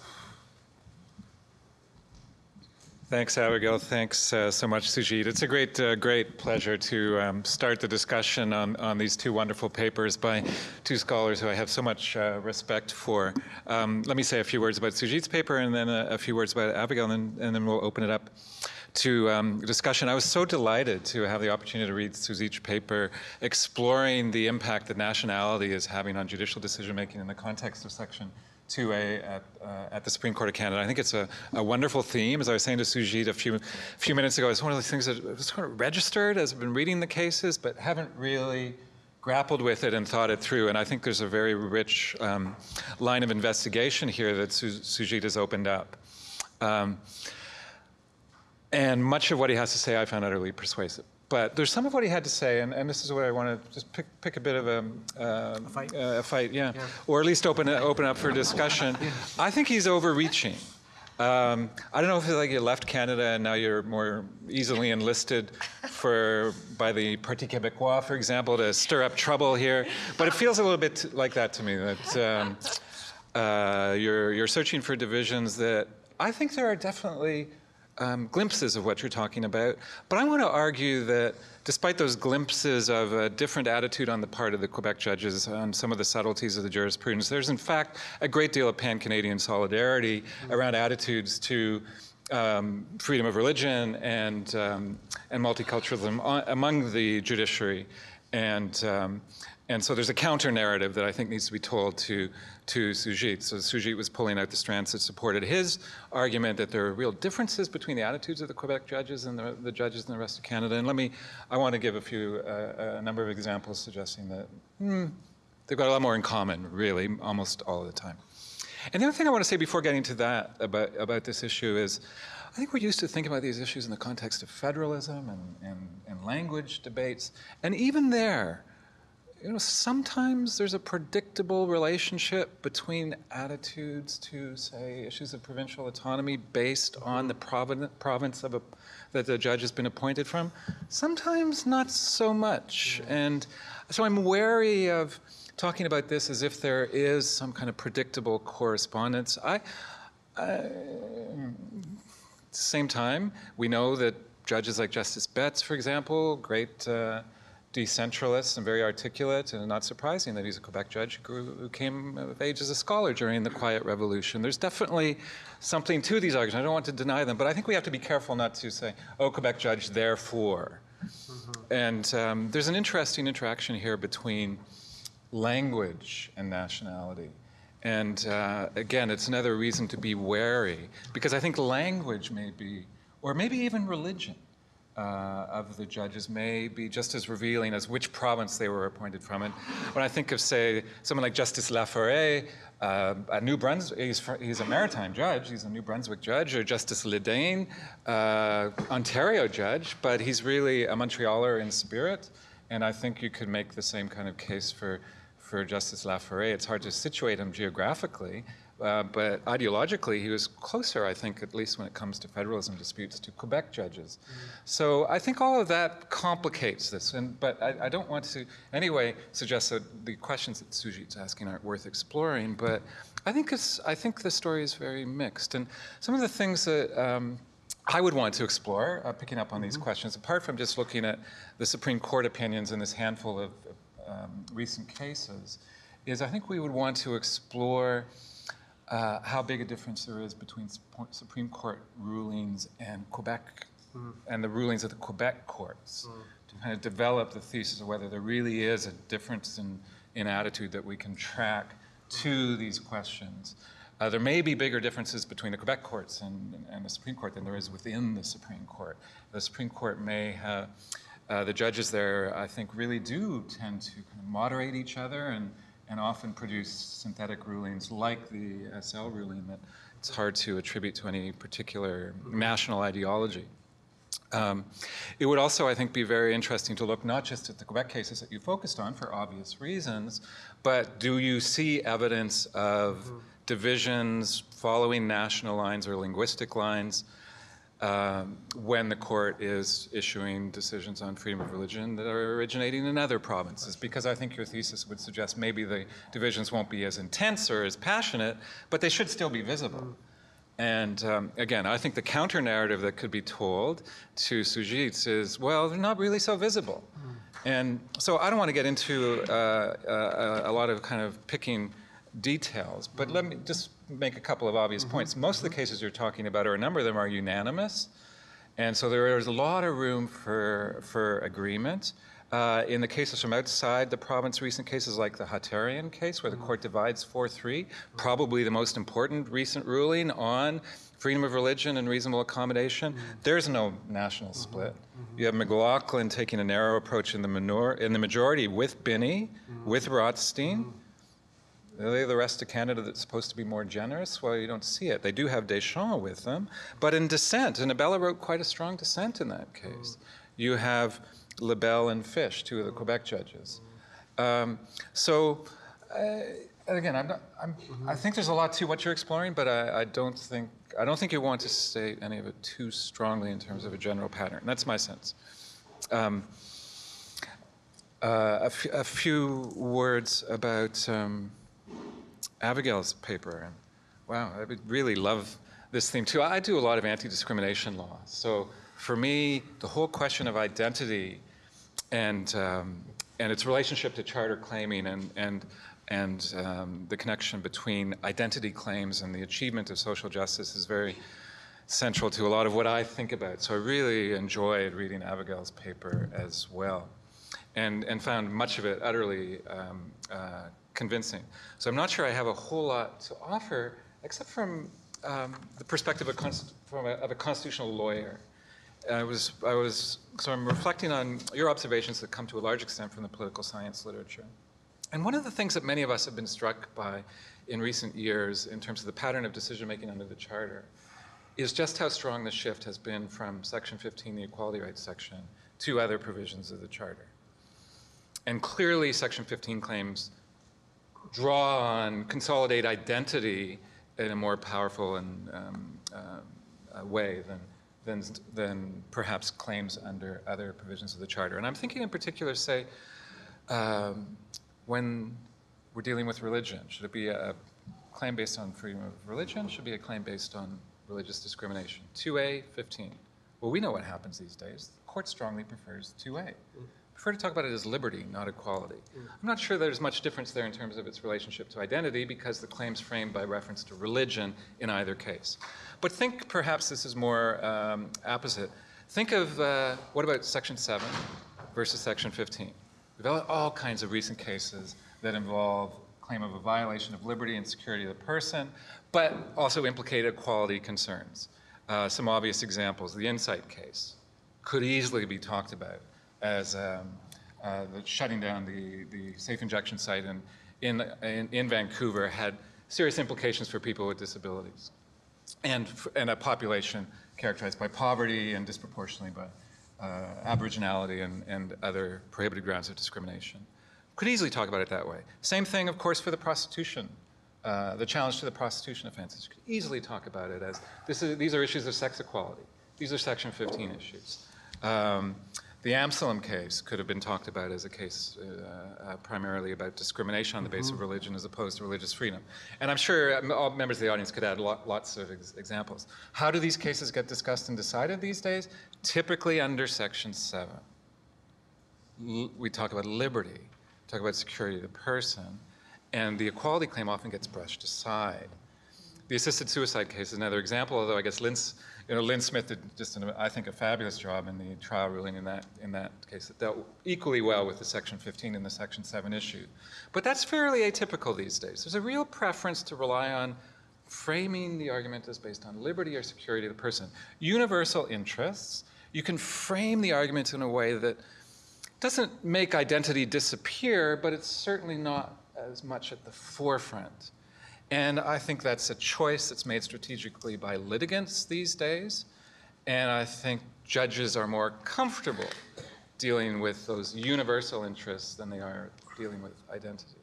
Thanks, Avigail. Thanks uh, so much, Sujit. It's a great, uh, great pleasure to um, start the discussion on, on these two wonderful papers by two scholars who I have so much uh, respect for. Um, let me say a few words about Sujit's paper and then a, a few words about Avigail, and and then we'll open it up to um, discussion. I was so delighted to have the opportunity to read Sujit's paper exploring the impact that nationality is having on judicial decision making in the context of Section 2A at, uh, at the Supreme Court of Canada. I think it's a, a, wonderful theme. As I was saying to Sujit a few, few minutes ago, it's one of those things that sort of registered as I've been reading the cases, but haven't really grappled with it and thought it through. And I think there's a very rich um, line of investigation here that Su- Sujit has opened up. Um, and much of what he has to say I found utterly persuasive. But there's some of what he had to say, and, and this is what I want to just pick, pick a bit of a, uh, a fight, uh, a fight yeah. yeah. or at least open open up for discussion. I think he's overreaching. Um, I don't know if it's like you left Canada and now you're more easily enlisted for by the Parti Québécois, for example, to stir up trouble here. But it feels a little bit like that to me. That um, uh, you're you're searching for divisions that I think there are definitely um, glimpses of what you're talking about. But I want to argue that despite those glimpses of a different attitude on the part of the Quebec judges on some of the subtleties of the jurisprudence, there's in fact a great deal of pan Canadian solidarity around attitudes to. Um, freedom of religion and um, and multiculturalism among the judiciary, and um, and so there's a counter narrative that I think needs to be told to to Sujit. So Sujit was pulling out the strands that supported his argument that there are real differences between the attitudes of the Quebec judges and the, the judges in the rest of Canada. And let me, I want to give a few, uh, a number of examples suggesting that hmm, they've got a lot more in common, really, almost all of the time. And the other thing I want to say before getting to that about, about this issue is, I think we're used to thinking about these issues in the context of federalism and, and, and language debates. And even there, you know, sometimes there's a predictable relationship between attitudes to, say, issues of provincial autonomy based on the province of a, that the judge has been appointed from. Sometimes not so much. And so I'm wary of talking about this as if there is some kind of predictable correspondence. I, I at the same time, we know that judges like Justice Beetz, for example, great. Uh, decentralist and very articulate, and not surprising that he's a Quebec judge who, came of age as a scholar during the Quiet Revolution. There's definitely something to these arguments. I don't want to deny them, but I think we have to be careful not to say, oh, Quebec judge, therefore. Mm-hmm. And um, there's an interesting interaction here between language and nationality. And uh, again, it's another reason to be wary, because I think language may be, or maybe even religion, uh, of the judges may be just as revealing as which province they were appointed from. And when I think of, say, someone like Justice La Forest, uh, a New Brunswick, he's, he's, a maritime judge, he's a New Brunswick judge, or Justice Le Dain, uh, Ontario judge, but he's really a Montrealer in spirit. And I think you could make the same kind of case for, for Justice La Forest. It's hard to situate him geographically, uh, but ideologically, he was closer, I think, at least when it comes to federalism disputes, to Quebec judges. Mm-hmm. So I think all of that complicates this. And, but I, I, don't want to, anyway, suggest that the questions that Sujit's asking aren't worth exploring. But I think, it's, I think the story is very mixed. And some of the things that um, I would want to explore, uh, picking up on these mm-hmm. questions, apart from just looking at the Supreme Court opinions in this handful of um, recent cases, is I think we would want to explore uh, how big a difference there is between Supreme Court rulings and Quebec mm. and the rulings of the Quebec courts mm. to kind of develop the thesis of whether there really is a difference in, in attitude that we can track to these questions. Uh, there may be bigger differences between the Quebec courts and, and the Supreme Court than there is within the Supreme Court. The Supreme Court may have, uh, the judges there, I think, really do tend to kind of moderate each other and, and often produce synthetic rulings like the SL ruling that it's hard to attribute to any particular national ideology. Um, it would also, I think, be very interesting to look not just at the Quebec cases that you focused on for obvious reasons, but do you see evidence of divisions following national lines or linguistic lines um, when the court is issuing decisions on freedom of religion that are originating in other provinces? Because I think your thesis would suggest maybe the divisions won't be as intense or as passionate, but they should still be visible. And um, again, I think the counter narrative that could be told to Sujits is, well, they're not really so visible. And so I don't want to get into uh, uh, a lot of kind of picking details, but let me just make a couple of obvious mm-hmm. points. Most of the mm-hmm. cases you're talking about, or a number of them, are unanimous. And so there is a lot of room for, for agreement. Uh, in the cases from outside the province, recent cases like the Hutterian case, where the mm-hmm. court divides 4 3, probably the most important recent ruling on freedom of religion and reasonable accommodation, there's no national split. You have McLachlin taking a narrow approach in the, minor, in the majority with Binnie, with Rothstein. Are they the rest of Canada that's supposed to be more generous? Well, you don't see it. They do have Deschamps with them, but in dissent, and Abella wrote quite a strong dissent in that case. You have LeBel and Fish, two of the Quebec judges. Um, so, uh, again, I'm not, I'm, I think there's a lot to what you're exploring, but I, I don't think I don't think you want to state any of it too strongly in terms of a general pattern. That's my sense. Um, uh, a, f- a few words about um, Avigail's paper. And wow, I would really love this theme too. I do a lot of anti-discrimination law, so for me, the whole question of identity and um, and its relationship to charter claiming and and and um, the connection between identity claims and the achievement of social justice is very central to a lot of what I think about. So I really enjoyed reading Avigail's paper as well, and and found much of it utterly um, uh, convincing. So I'm not sure I have a whole lot to offer, except from um, the perspective of, from a, of a constitutional lawyer. I was, I was, so I'm reflecting on your observations that come to a large extent from the political science literature. And one of the things that many of us have been struck by in recent years in terms of the pattern of decision making under the Charter is just how strong the shift has been from Section 15, the Equality Rights section, to other provisions of the Charter. And clearly, Section 15 claims draw on, consolidate identity in a more powerful and um, uh, way than than, than perhaps claims under other provisions of the Charter. And I'm thinking in particular, say, um, when we're dealing with religion, should it be a claim based on freedom of religion? Should be a claim based on religious discrimination? 2A, 15. Well, we know what happens these days. The court strongly prefers 2A. Prefer to talk about it as liberty, not equality. I'm not sure there's much difference there in terms of its relationship to identity because the claim's framed by reference to religion in either case. But think perhaps this is more um, opposite. Think of uh, what about Section 7 versus Section 15? We've had all kinds of recent cases that involve claim of a violation of liberty and security of the person, but also implicate equality concerns. Uh, some obvious examples the Insite case could easily be talked about as um, uh, the shutting down the, the safe injection site in, in, in, in Vancouver had serious implications for people with disabilities and, and a population characterized by poverty and disproportionately by uh, Aboriginality and, and other prohibited grounds of discrimination. Could easily talk about it that way. Same thing, of course, for the prostitution, uh, the challenge to the prostitution offenses. Could easily talk about it as this is, these are issues of sex equality. These are Section 15 issues. Um, the Amselem case could have been talked about as a case uh, uh, primarily about discrimination on the basis of religion as opposed to religious freedom. And I'm sure um, all members of the audience could add lot, lots of ex- examples. How do these cases get discussed and decided these days? Typically under Section 7. L- we talk about liberty, talk about security of the person, and the equality claim often gets brushed aside. The assisted suicide case is another example, although I guess Lynn's you know, Lynn Smith did just, an, I think, a fabulous job in the trial ruling in that, in that case. It dealt equally well with the Section 15 and the Section 7 issue. But that's fairly atypical these days. There's a real preference to rely on framing the argument as based on liberty or security of the person. Universal interests, you can frame the argument in a way that doesn't make identity disappear, but it's certainly not as much at the forefront. And I think that's a choice that's made strategically by litigants these days. And I think judges are more comfortable dealing with those universal interests than they are dealing with identity.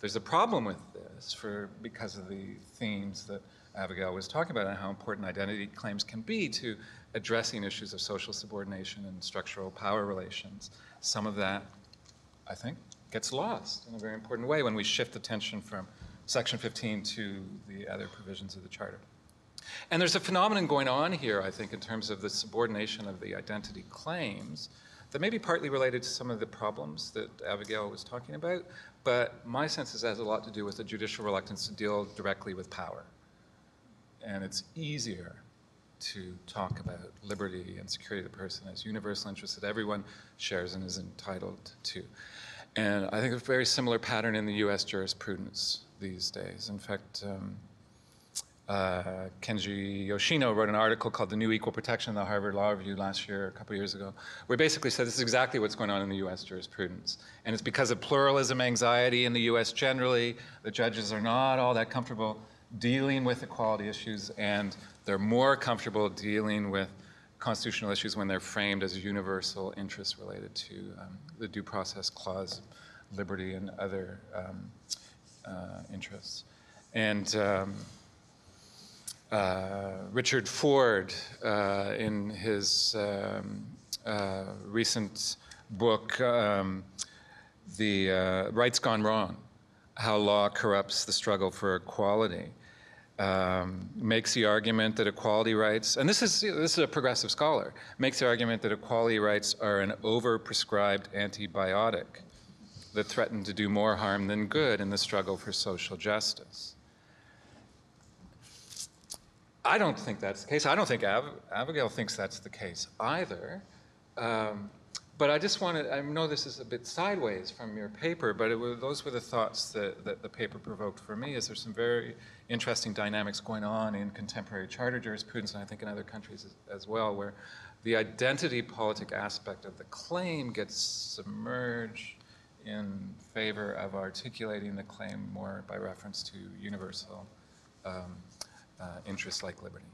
There's a problem with this for because of the themes that Avigail was talking about and how important identity claims can be to addressing issues of social subordination and structural power relations. Some of that, I think, gets lost in a very important way when we shift attention from Section 15 to the other provisions of the Charter. And there's a phenomenon going on here, I think, in terms of the subordination of the identity claims that may be partly related to some of the problems that Avigail was talking about, but my sense is it has a lot to do with the judicial reluctance to deal directly with power. And it's easier to talk about liberty and security of the person as universal interests that everyone shares and is entitled to. And I think a very similar pattern in the US jurisprudence these days. In fact, um, uh, Kenji Yoshino wrote an article called The New Equal Protection in the Harvard Law Review last year, a couple years ago, where he basically said this is exactly what's going on in the US jurisprudence. And it's because of pluralism anxiety in the US generally. The judges are not all that comfortable dealing with equality issues, and they're more comfortable dealing with constitutional issues when they're framed as universal interests related to um, the due process clause, liberty, and other um, interests. And um, uh, Richard Ford, uh, in his um, uh, recent book, um, The uh, Right's Gone Wrong How Law Corrupts the Struggle for Equality, um, makes the argument that equality rights, and this is, this is a progressive scholar, makes the argument that equality rights are an overprescribed antibiotic that threaten to do more harm than good in the struggle for social justice. I don't think that's the case. I don't think Ab- Avigail thinks that's the case either. Um, but I just wanted, I know this is a bit sideways from your paper, but was, those were the thoughts that, that the paper provoked for me, is there's some very interesting dynamics going on in contemporary charter jurisprudence, and I think in other countries as, as well, where the identity politic aspect of the claim gets submerged in favor of articulating the claim more by reference to universal um, uh, interests like liberty.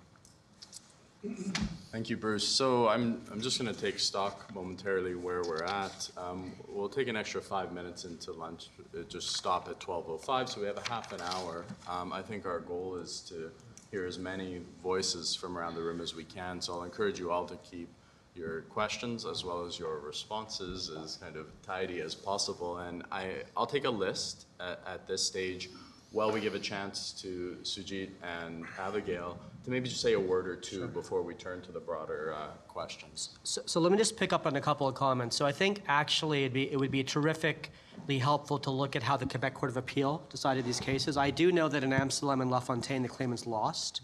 Thank you, Bruce. So I'm, I'm just going to take stock momentarily where we're at. Um, we'll take an extra five minutes into lunch, uh, just stop at 12.05, so we have a half an hour. Um, I think our goal is to hear as many voices from around the room as we can, so I'll encourage you all to keep your questions as well as your responses as kind of tidy as possible. And I, I'll take a list at, at this stage while we give a chance to Sujit and Avigail to maybe just say a word or two before we turn to the broader uh, questions. So, so let me just pick up on a couple of comments. So I think actually it'd be, it would be terrifically helpful to look at how the Quebec Court of Appeal decided these cases. I do know that in Amselem and LaFontaine, the claimants lost.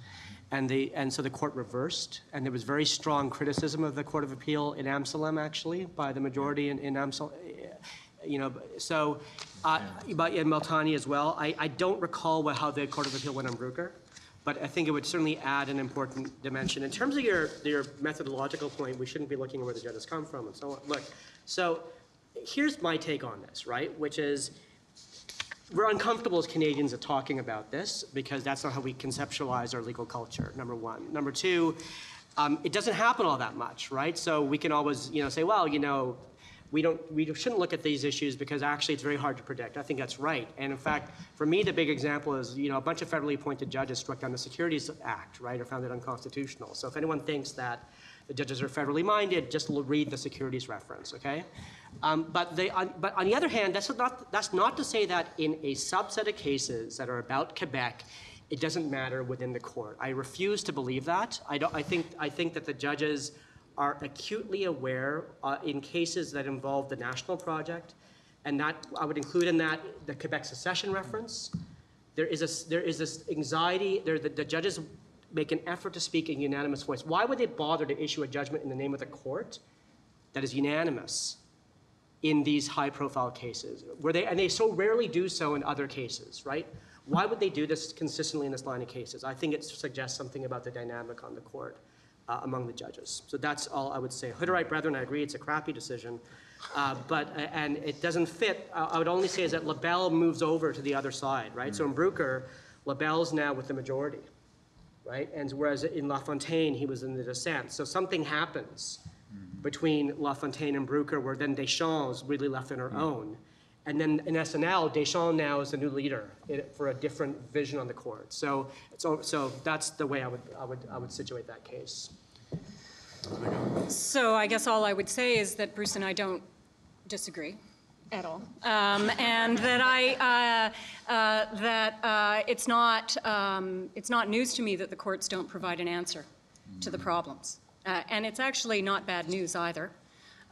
And, the, and so the court reversed, and there was very strong criticism of the Court of Appeal in Amselem, actually, by the majority in, in Amselem. You know, so, uh, but in Multani as well. I, I don't recall what, how the Court of Appeal went on Bruker, but I think it would certainly add an important dimension. In terms of your, your methodological point, we shouldn't be looking at where the judges come from and so on. Look, so here's my take on this, right? Which is, we're uncomfortable as Canadians at talking about this because that's not how we conceptualize our legal culture, number one. Number two, um, it doesn't happen all that much, right? So we can always, you know, say, well, you know, we don't, we shouldn't look at these issues because actually it's very hard to predict. I think that's right. And in fact, for me, the big example is, you know, a bunch of federally appointed judges struck down the Securities Act, right, or found it unconstitutional. So if anyone thinks that the judges are federally minded, just read the securities reference, okay? Um, but, they, on, but on the other hand, that's not, that's not to say that in a subset of cases that are about Quebec, it doesn't matter within the court. I refuse to believe that. I, don't, I, think, I think that the judges are acutely aware uh, in cases that involve the national project, and that I would include in that the Quebec secession reference. There is a, there is this anxiety, there, the, the judges make an effort to speak in unanimous voice. Why would they bother to issue a judgment in the name of the court that is unanimous in these high-profile cases? Where they, and they so rarely do so in other cases, right? Why would they do this consistently in this line of cases? I think it suggests something about the dynamic on the court uh, among the judges. So that's all I would say. Hutterite Brethren, I agree, it's a crappy decision. Uh, But, uh, and it doesn't fit, I would only say is that LeBel moves over to the other side, right? So in Bruker, LeBel's now with the majority, right? And whereas in lafontaine he was in the dissent. So something happens between La Fontaine and Bruker, where then Deschamps really left on her own. And then in SNL, Deschamps now is the new leader for a different vision on the court. So, so, so that's the way I would, I would, I would situate that case. So I guess all I would say is that Bruce and I don't disagree at all. Um, and that I, uh, uh, that uh, it's not, um, it's not news to me that the courts don't provide an answer to the problems. Uh, and it's actually not bad news either.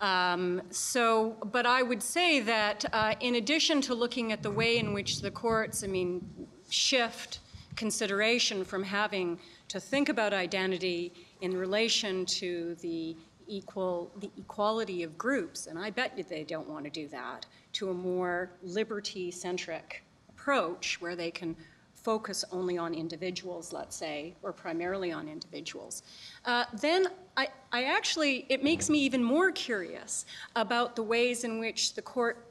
Um, so, but I would say that uh, in addition to looking at the way in which the courts, I mean, shift consideration from having to think about identity in relation to the equal, the equality of groups, and I bet you they don't want to do that, to a more liberty-centric approach where they can focus only on individuals, let's say, or primarily on individuals, uh, then I, I actually, it makes me even more curious about the ways in which the court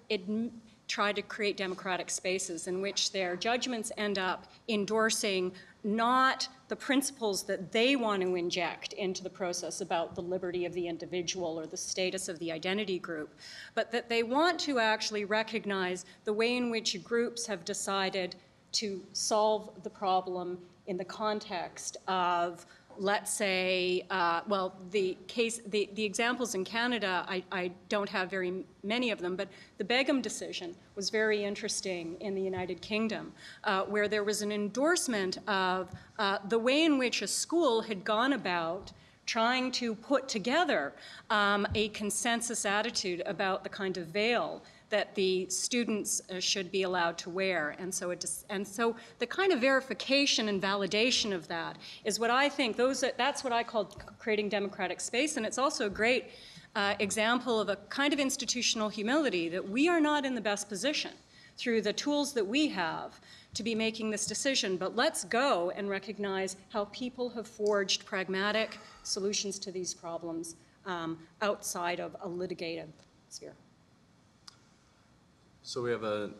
try to create democratic spaces in which their judgments end up endorsing not the principles that they want to inject into the process about the liberty of the individual or the status of the identity group, but that they want to actually recognize the way in which groups have decided to solve the problem in the context of, let's say, uh, well, the case, the, the examples in Canada, I, I don't have very many of them, but the Begum decision was very interesting in the United Kingdom, uh, where there was an endorsement of uh, the way in which a school had gone about trying to put together um, a consensus attitude about the kind of veil that the students uh, should be allowed to wear. And so, it and so the kind of verification and validation of that is what I think, those, are- that's what I call creating democratic space. And it's also a great uh, example of a kind of institutional humility that we are not in the best position through the tools that we have to be making this decision. But let's go and recognize how people have forged pragmatic solutions to these problems um, outside of a litigated sphere. So we have a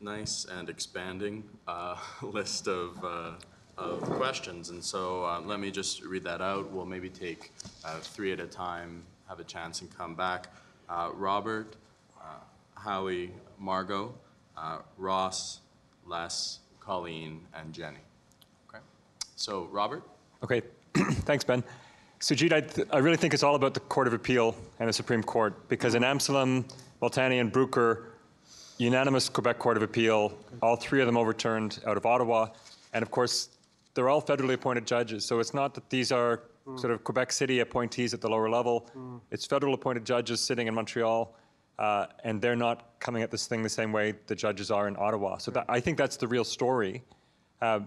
nice and expanding uh, list of, uh, of questions, and so uh, let me just read that out. We'll maybe take uh, three at a time, have a chance and come back. Uh, Robert, uh, Howie, Margot, uh, Ross, Les, Colleen, and Jenny. Okay? So, Robert? Okay, thanks, Ben. Sujit, I, th- I really think it's all about the Court of Appeal and the Supreme Court because in Amselem, Multani, and Bruker, unanimous Quebec Court of Appeal, all three of them overturned out of Ottawa. And of course, they're all federally appointed judges. So it's not that these are sort of Quebec City appointees at the lower level. It's federal appointed judges sitting in Montreal. Uh, and they're not coming at this thing the same way the judges are in Ottawa. So that, I think that's the real story. Uh,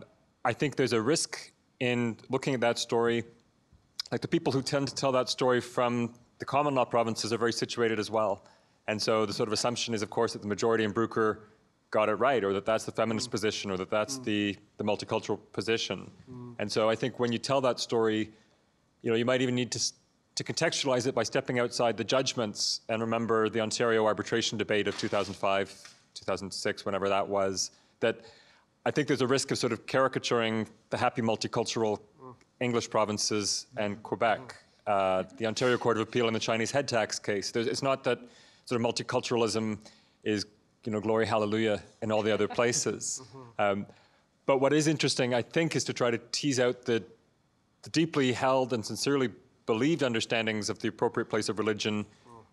I think there's a risk in looking at that story like the people who tend to tell that story from the common law provinces are very situated as well. And so the sort of assumption is, of course, that the majority in Bruker got it right, or that that's the feminist position, or that that's the, the multicultural position. And so I think when you tell that story, you know, you might even need to, to contextualize it by stepping outside the judgments and remember the Ontario arbitration debate of 2005, 2006, whenever that was, that I think there's a risk of sort of caricaturing the happy multicultural English provinces and Quebec, uh, the Ontario Court of Appeal in the Chinese head tax case. There's, it's not that sort of multiculturalism is, you know, glory hallelujah in all the other places. Um, but what is interesting, I think, is to try to tease out the, the deeply held and sincerely believed understandings of the appropriate place of religion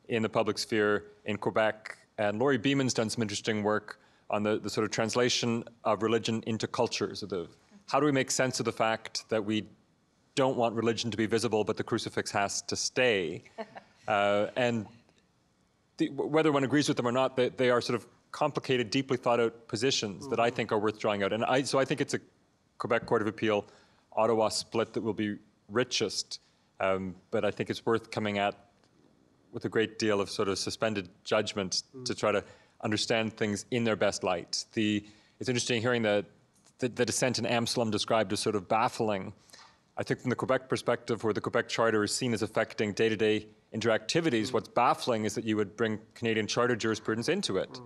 in the public sphere in Quebec. And Lori Beaman's done some interesting work on the, the sort of translation of religion into culture. Of the, how do we make sense of the fact that we don't want religion to be visible, but the crucifix has to stay? Uh, and the, whether one agrees with them or not, they, they are sort of complicated, deeply thought out positions that I think are worth drawing out. And I, so I think it's a Quebec Court of Appeal, Ottawa split that will be richest. Um, but I think it's worth coming at with a great deal of sort of suspended judgment to try to understand things in their best light. The, it's interesting hearing the, the, the dissent in Amselem described as sort of baffling. I think from the Quebec perspective, where the Quebec Charter is seen as affecting day-to-day interactivities, what's baffling is that you would bring Canadian Charter jurisprudence into it.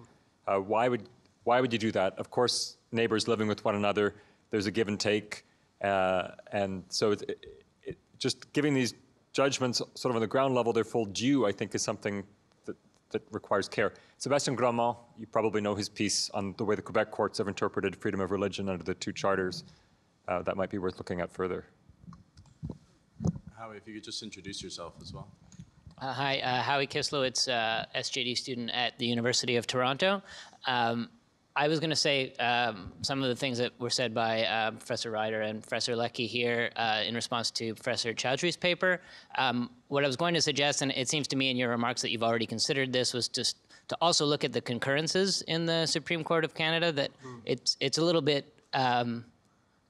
Uh, why would why would you do that? Of course, neighbors living with one another, there's a give and take, uh, and so it, it, it, just giving these judgments sort of on the ground level their full due, I think, is something that, that requires care. Sebastian Grammond, you probably know his piece on the way the Quebec courts have interpreted freedom of religion under the two charters. Uh, that might be worth looking at further. Howie, if you could just introduce yourself as well. Uh, hi, uh, Howie Kislowicz, uh, SJD student at the University of Toronto. Um, I was going to say um, some of the things that were said by uh, Professor Ryder and Professor Leckey here uh, in response to Professor Choudhry's paper. Um, what I was going to suggest, and it seems to me in your remarks that you've already considered this, was just to also look at the concurrences in the Supreme Court of Canada. That it's it's a little bit. Um,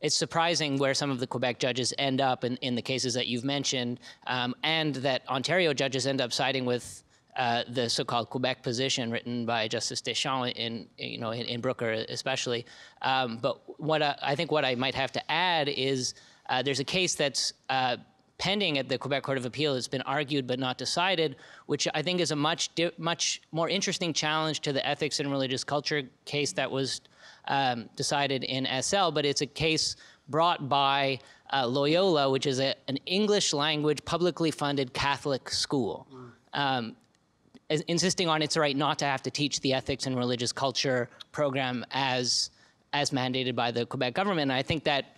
it's surprising where some of the Quebec judges end up in, in the cases that you've mentioned, um, and that Ontario judges end up siding with uh, the so-called Quebec position written by Justice Deschamps in, you know, in, in Bruker especially. Um, but what I, I think what I might have to add is uh, there's a case that's uh, pending at the Quebec Court of Appeal. It's been argued but not decided, which I think is a much much more interesting challenge to the ethics and religious culture case that was um, decided in SL. But it's a case brought by uh, Loyola, which is a, an English language publicly funded Catholic school. Um, is- insisting on its right not to have to teach the ethics and religious culture program as as mandated by the Quebec government. And I think that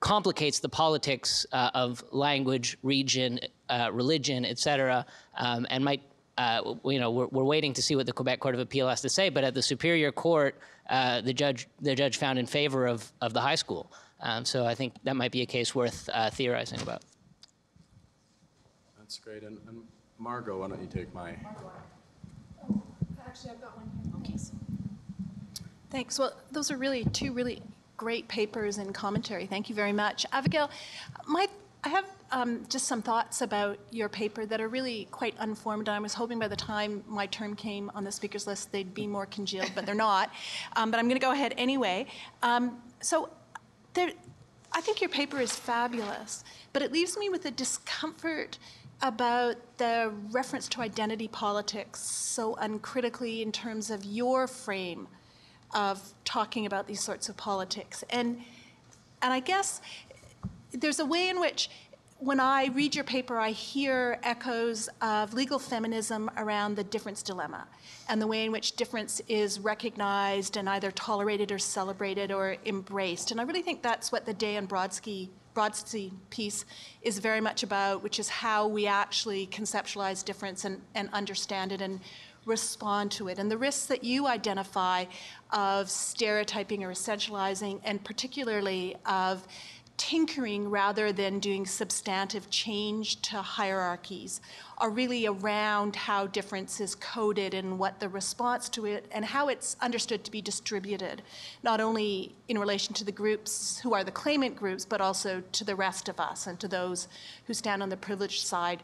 complicates the politics uh, of language, region, uh, religion, et cetera, um, and might. Uh, you know, we're, we're waiting to see what the Quebec Court of Appeal has to say. But at the Superior Court, uh, the judge the judge found in favor of of the high school. Um, so I think that might be a case worth uh, theorizing about. That's great. And, and Margot, why don't you take my? Actually, I've got one here. Okay. Thanks. Well, those are really two really great papers and commentary. Thank you very much. Avigail, my, I have um, just some thoughts about your paper that are really quite unformed. I was hoping by the time my term came on the speakers list, they'd be more congealed, but they're not. Um, but I'm going to go ahead anyway. Um, so there, I think your paper is fabulous, but it leaves me with a discomfort about the reference to identity politics so uncritically in terms of your frame of talking about these sorts of politics. And, and I guess there's a way in which when I read your paper, I hear echoes of legal feminism around the difference dilemma and the way in which difference is recognized and either tolerated or celebrated or embraced. And I really think that's what the Day and Brodsky, Brodsky piece is very much about, which is how we actually conceptualize difference and, and understand it and respond to it. And the risks that you identify of stereotyping or essentializing, and particularly of tinkering rather than doing substantive change to hierarchies are really around how difference is coded and what the response to it and how it's understood to be distributed, not only in relation to the groups who are the claimant groups, but also to the rest of us and to those who stand on the privileged side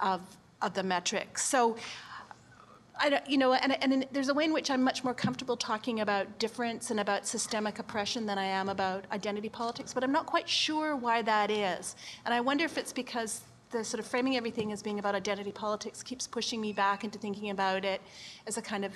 of, of the metric. So I don't, you know, and, and there's a way in which I'm much more comfortable talking about difference and about systemic oppression than I am about identity politics, but I'm not quite sure why that is. And I wonder if it's because the sort of framing everything as being about identity politics keeps pushing me back into thinking about it as a kind of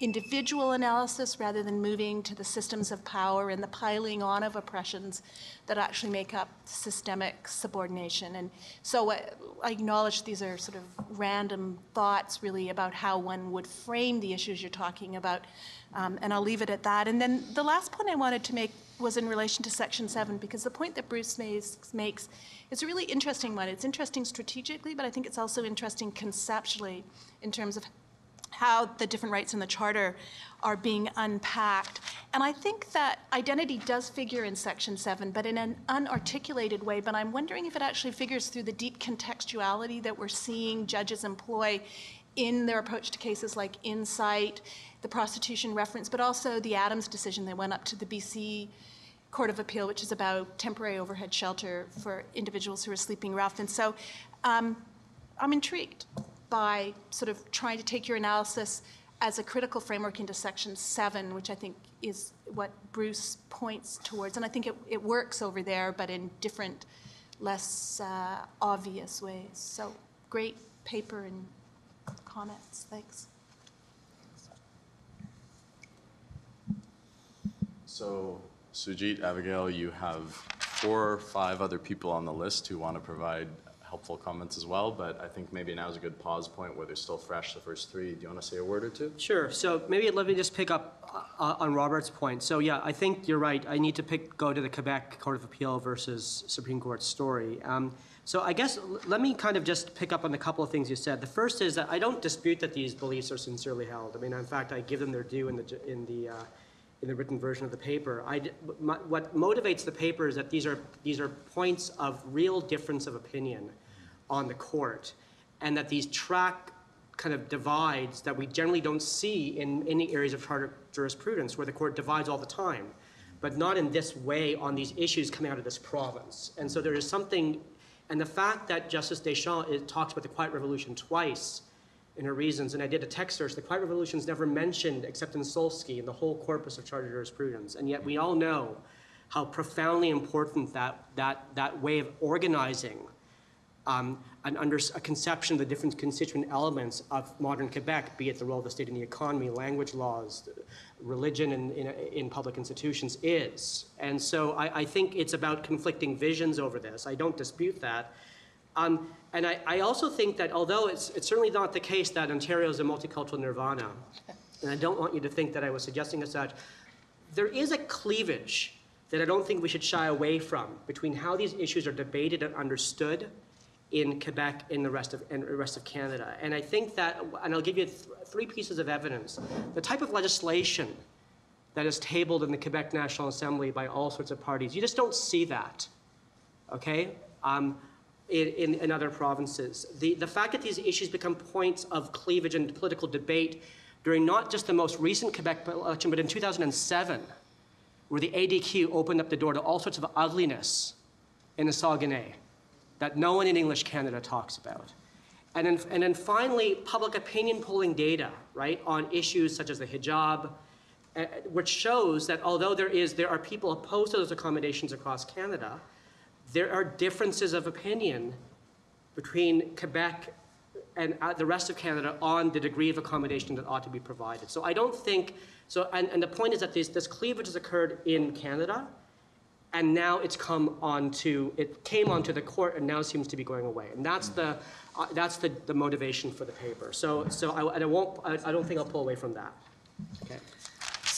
individual analysis rather than moving to the systems of power and the piling on of oppressions that actually make up systemic subordination. And so I, I acknowledge these are sort of random thoughts really about how one would frame the issues you're talking about. Um, and I'll leave it at that. And then the last point I wanted to make was in relation to Section 7, because the point that Bruce Mays makes is a really interesting one. It's interesting strategically, but I think it's also interesting conceptually in terms of how the different rights in the charter are being unpacked. And I think that identity does figure in Section 7, but in an unarticulated way. But I'm wondering if it actually figures through the deep contextuality that we're seeing judges employ in their approach to cases like Insite, the prostitution reference, but also the Adams decision that went up to the BC Court of Appeal, which is about temporary overhead shelter for individuals who are sleeping rough. And so um, I'm intrigued by sort of trying to take your analysis as a critical framework into section seven, which I think is what Bruce points towards. And I think it, it works over there, but in different, less uh, obvious ways. So great paper and comments. Thanks. So Sujit, Avigail, you have four or five other people on the list who want to provide helpful comments as well, but I think maybe now is a good pause point where they're still fresh, the first three. Do you want to say a word or two? Sure. So maybe let me just pick up uh, on Robert's point. So yeah, I think you're right. I need to pick, go to the Quebec Court of Appeal versus Supreme Court story. Um, so I guess let me kind of just pick up on a couple of things you said. The first is that I don't dispute that these beliefs are sincerely held. I mean, in fact, I give them their due in the in the uh, in the written version of the paper. I my- what motivates the paper is that these are these are points of real difference of opinion on the court, and that these track kind of divides that we generally don't see in many areas of charter jurisprudence, where the court divides all the time, but not in this way on these issues coming out of this province. And so there is something, and the fact that Justice Deschamps talks about the Quiet Revolution twice in her reasons, and I did a text search, the Quiet Revolution is never mentioned except in Solski in the whole corpus of charter jurisprudence, and yet we all know how profoundly important that, that, that way of organizing um, an under, a conception of the different constituent elements of modern Quebec, be it the role of the state in the economy, language laws, religion in, in, in public institutions, is. And so I, I think it's about conflicting visions over this. I don't dispute that. Um, and I, I also think that although it's, it's certainly not the case that Ontario is a multicultural nirvana, and I don't want you to think that I was suggesting as such, there is a cleavage that I don't think we should shy away from between how these issues are debated and understood in Quebec and the rest of and the rest of Canada. And I think that, and I'll give you th- three pieces of evidence. The type of legislation that is tabled in the Quebec National Assembly by all sorts of parties, you just don't see that. Okay. Um, in, in, in other provinces. The, the fact that these issues become points of cleavage and political debate during not just the most recent Quebec election, but in 2007, where the ADQ opened up the door to all sorts of ugliness in the Saguenay that no one in English Canada talks about. And then, and then finally, public opinion polling data, right, on issues such as the hijab, uh, which shows that although there is, there are people opposed to those accommodations across Canada, there are differences of opinion between Quebec and uh, the rest of Canada on the degree of accommodation that ought to be provided. So I don't think, so, and, and the point is that this, this cleavage has occurred in Canada, and now it's come onto, it came onto the court and now seems to be going away. And that's the, uh, that's the, the motivation for the paper. So, so I, and I won't, I, I don't think I'll pull away from that. Okay.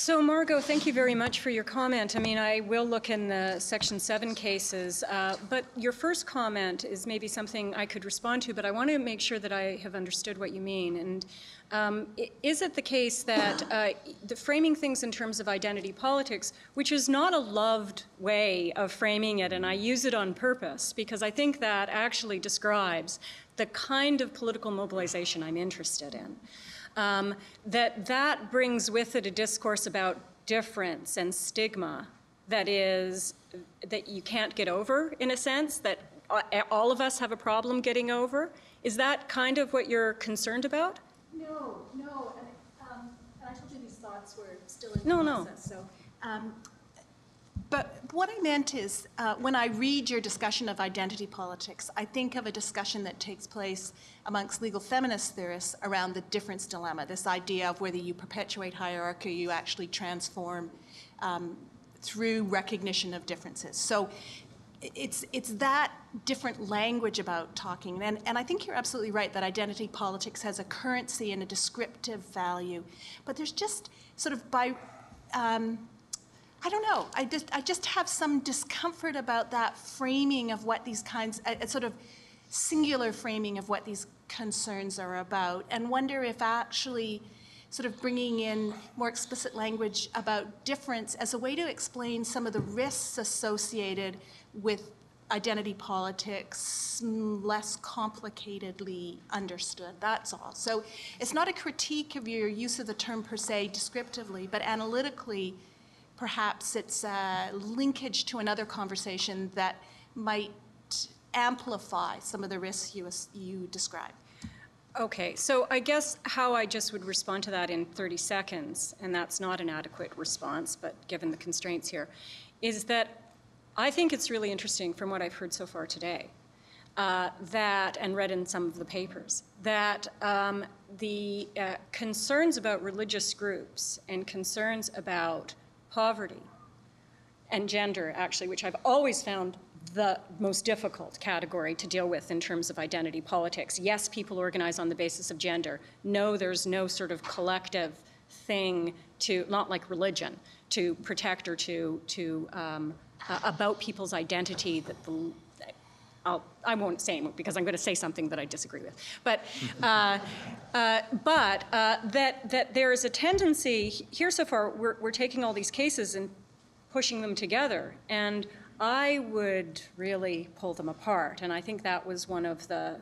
So Margot, thank you very much for your comment. I mean, I will look in the Section 7 cases, uh, but your first comment is maybe something I could respond to, but I want to make sure that I have understood what you mean. And um, is it the case that uh, the framing things in terms of identity politics, which is not a loved way of framing it, and I use it on purpose, because I think that actually describes the kind of political mobilization I'm interested in um, that that brings with it a discourse about difference and stigma that is that you can't get over in a sense that all of us have a problem getting over is that kind of what you're concerned about No, no, and, um, and I told you these thoughts were still in No, no. so. um, But what I meant is, uh, when I read your discussion of identity politics, I think of a discussion that takes place amongst legal feminist theorists around the difference dilemma, this idea of whether you perpetuate hierarchy, you actually transform um, through recognition of differences. So it's, it's that different language about talking. And, and I think you're absolutely right that identity politics has a currency and a descriptive value. But there's just sort of by, um, I don't know, I just, I just have some discomfort about that framing of what these kinds, a, a sort of singular framing of what these concerns are about, and wonder if actually sort of bringing in more explicit language about difference as a way to explain some of the risks associated with identity politics less complicatedly understood. That's all. So it's not a critique of your use of the term per se descriptively, but analytically, perhaps it's a linkage to another conversation that might amplify some of the risks you, you describe. Okay, so I guess how I just would respond to that in 30 seconds, and that's not an adequate response, but given the constraints here, is that I think it's really interesting from what I've heard so far today, uh, that, and read in some of the papers, that um, the uh, concerns about religious groups and concerns about poverty and gender, actually, which I've always found the most difficult category to deal with in terms of identity politics. Yes, people organize on the basis of gender. No, there's no sort of collective thing to, not like religion, to protect or to, to um, uh, about people's identity that the I'll, I won't say it because I'm going to say something that I disagree with. But, uh, uh, but uh, that, that there is a tendency, here so far, we're, we're taking all these cases and pushing them together. And I would really pull them apart. And I think that was one of the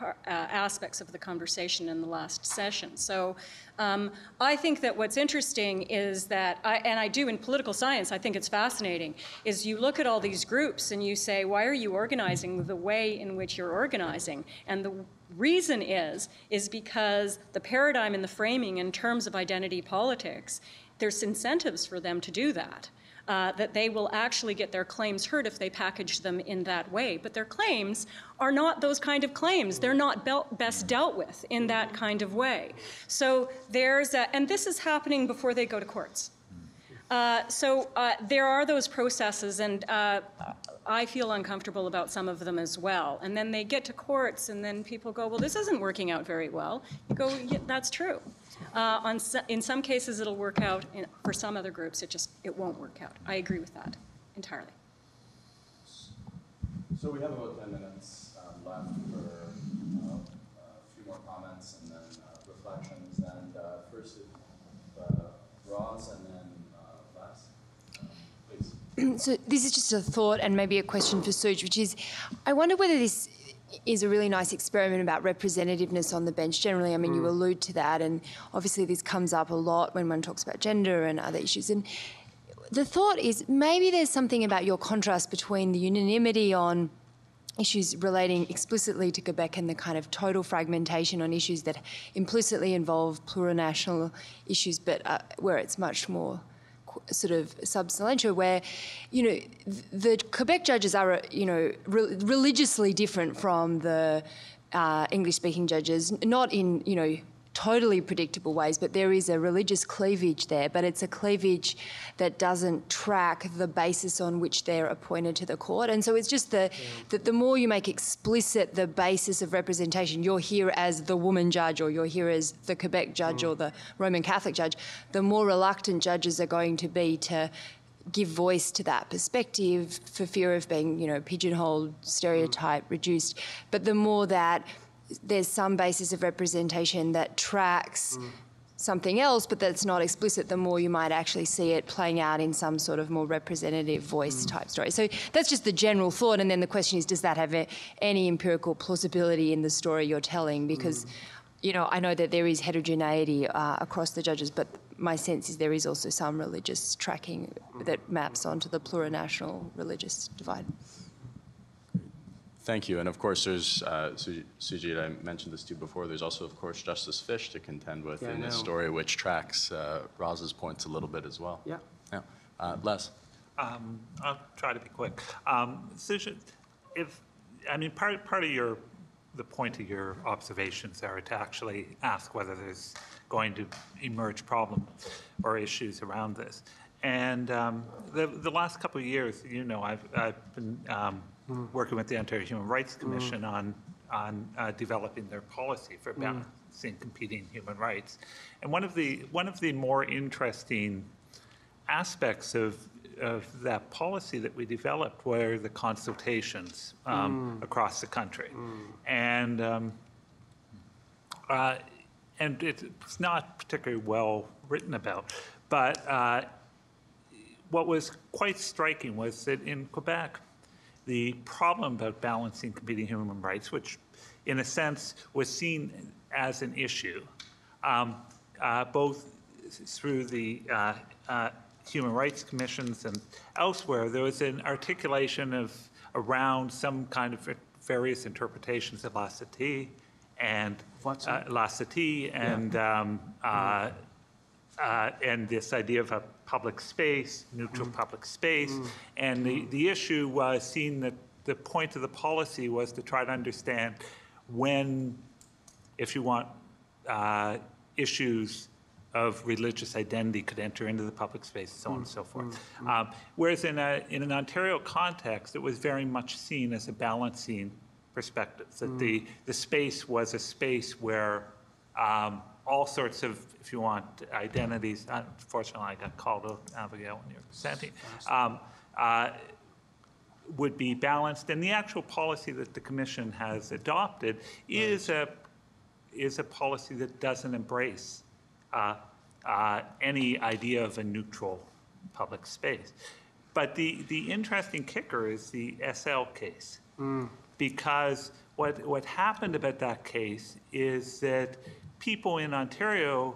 uh, aspects of the conversation in the last session. So um, I think that what's interesting is that, I, and I do in political science, I think it's fascinating, is you look at all these groups and you say, why are you organizing the way in which you're organizing? And the reason is, is because the paradigm and the framing in terms of identity politics, there's incentives for them to do that uh, that they will actually get their claims heard if they package them in that way. But their claims are not those kind of claims. They're not best dealt with in that kind of way. So there's, a, and this is happening before they go to courts. Uh, so uh, there are those processes, and uh, I feel uncomfortable about some of them as well. And then they get to courts, and then people go, "Well, this isn't working out very well." You go, yeah, "That's true." Uh, on so, in some cases, it'll work out. In, for some other groups, it just it won't work out. I agree with that entirely. So we have about 10 minutes um, left for uh, a few more comments and then uh, reflections. And uh, first, uh, Roz and then uh, Les. Um, please. So this is just a thought and maybe a question for Suj, which is, I wonder whether this is a really nice experiment about representativeness on the bench generally. I mean, you allude to that, and obviously this comes up a lot when one talks about gender and other issues. And the thought is maybe there's something about your contrast between the unanimity on issues relating explicitly to Quebec and the kind of total fragmentation on issues that implicitly involve plurinational issues, but uh, where it's much more sort of sub silentio, where, you know, the Quebec judges are, you know, re- religiously different from the uh, English-speaking judges, not in, you know, totally predictable ways, but there is a religious cleavage there, but it's a cleavage that doesn't track the basis on which they're appointed to the court. And so it's just the that the more you make explicit the basis of representation, you're here as the woman judge or you're here as the Quebec judge or mm. the Roman Catholic judge, the more reluctant judges are going to be to give voice to that perspective for fear of being, you know, pigeonholed, stereotyped, mm. reduced. But the more that there's some basis of representation that tracks mm. something else, but that's not explicit, the more you might actually see it playing out in some sort of more representative voice mm. type story. So that's just the general thought. And then the question is, does that have a, any empirical plausibility in the story you're telling? Because, mm. you know, I know that there is heterogeneity uh, across the judges, but my sense is there is also some religious tracking that maps onto the plurinational religious divide. Thank you. And of course, there's, uh, Su- Sujit, I mentioned this to you before, there's also, of course, Justice Fish to contend with Yeah, I in this know. story, which tracks uh, Roz's points a little bit as well. Yeah. Yeah. Uh, Les? Um, I'll try to be quick. Um, Susan, if, I mean, part, part of your, the point of your observations are to actually ask whether there's going to emerge problems or issues around this. And um, the, the last couple of years, you know, I've, I've been um, working with the Ontario Human Rights Commission on, on uh, developing their policy for balancing competing human rights. And one of the, one of the more interesting aspects of, of that policy that we developed were the consultations um, across the country. And, um, uh, and it's not particularly well written about, but uh, what was quite striking was that in Quebec, the problem about balancing competing human rights, which in a sense was seen as an issue, um, uh, both through the uh, uh, human rights commissions and elsewhere, there was an articulation of around some kind of various interpretations of laïcité and uh, Laïcité and, um, uh, uh, and this idea of a public space, neutral mm. public space. Mm. And the, mm. the issue was seeing that the point of the policy was to try to understand when, if you want, uh, issues of religious identity could enter into the public space, so on and so forth. Um, Whereas in a, in an Ontario context, it was very much seen as a balancing perspective, that the, the space was a space where um, all sorts of, if you want, identities, unfortunately, I got called out, Avigail, when you were presenting, um, uh, would be balanced. And the actual policy that the commission has adopted is a, is a policy that doesn't embrace uh, uh, any idea of a neutral public space. But the, the interesting kicker is the SL case. Because what, what happened about that case is that people in Ontario,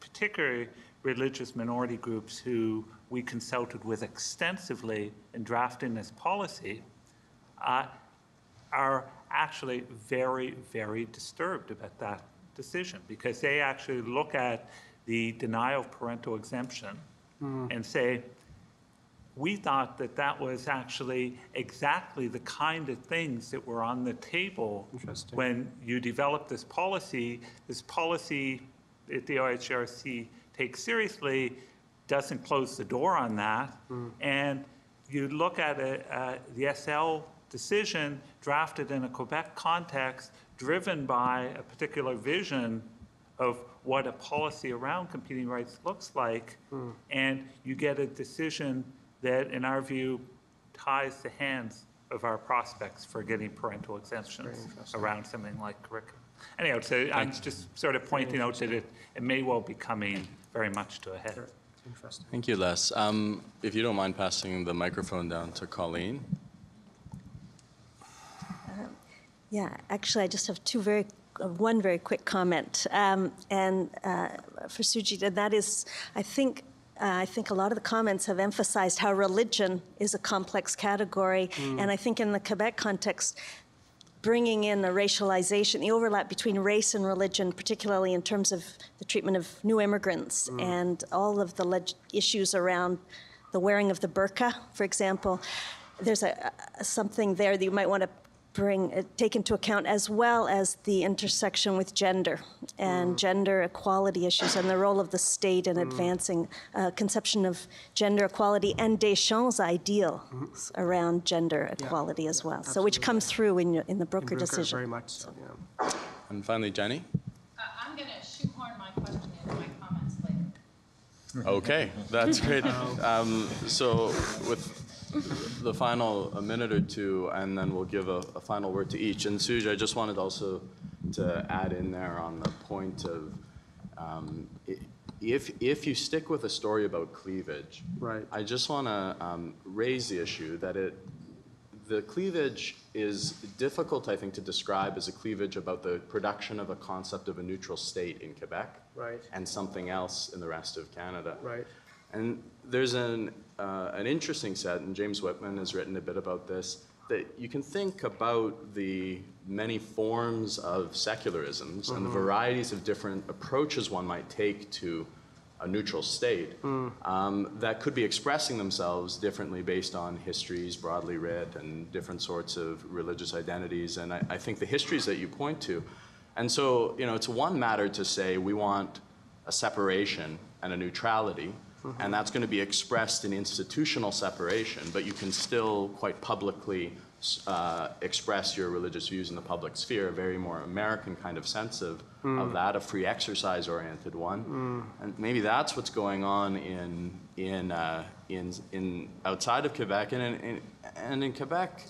particularly religious minority groups who we consulted with extensively in drafting this policy, uh, are actually very, very disturbed about that decision because they actually look at the denial of parental exemption and say, we thought that that was actually exactly the kind of things that were on the table when you developed this policy. This policy that the OHRC takes seriously doesn't close the door on that. And you look at uh, the SL decision drafted in a Quebec context, driven by a particular vision of what a policy around competing rights looks like, and you get a decision that, in our view, ties the hands of our prospects for getting parental exemptions around something like curriculum. Anyhow, so I'm just sort of pointing out that it, it may well be coming very much to a head. Interesting. Thank you, Les. Um, If you don't mind passing the microphone down to Colleen. Yeah, actually, I just have two very, uh, one very quick comment, um, and uh, for Sujit, and that is, I think, uh, Uh, I think a lot of the comments have emphasized how religion is a complex category, mm. and I think in the Quebec context, bringing in the racialization, the overlap between race and religion, particularly in terms of the treatment of new immigrants mm. and all of the leg- issues around the wearing of the burqa, for example. There's a, a- something there that you might want to bring, uh, take into account, as well as the intersection with gender and gender equality issues and the role of the state in advancing uh, conception of gender equality and Deschamps' ideal around gender equality as well. So which comes through in, your, in the Bruker Bruker, decision. Very much so, yeah. And finally, Jenny. Uh, I'm going to shoehorn my question into my comments later. Okay, that's great. Um, So with the final a minute or two, and then we'll give a, a final word to each. And Suj, I just wanted also to add in there on the point of um, if, if you stick with a story about cleavage, Right. I just want to um, raise the issue that it, the cleavage is difficult, I think, to describe as a cleavage about the production of a concept of a neutral state in Quebec Right. and something else in the rest of Canada. Right. And there's an, uh, an interesting set, and James Whitman has written a bit about this, that you can think about the many forms of secularisms and the varieties of different approaches one might take to a neutral state um, that could be expressing themselves differently based on histories broadly read and different sorts of religious identities. And I, I think the histories that you point to, and so, you know, it's one matter to say we want a separation and a neutrality, and that's going to be expressed in institutional separation, but you can still quite publicly uh, express your religious views in the public sphere, a very more American kind of sense of, of that, a free exercise oriented one. And maybe that's what's going on in, in, uh, in, in outside of Quebec. And in, in, and in Quebec,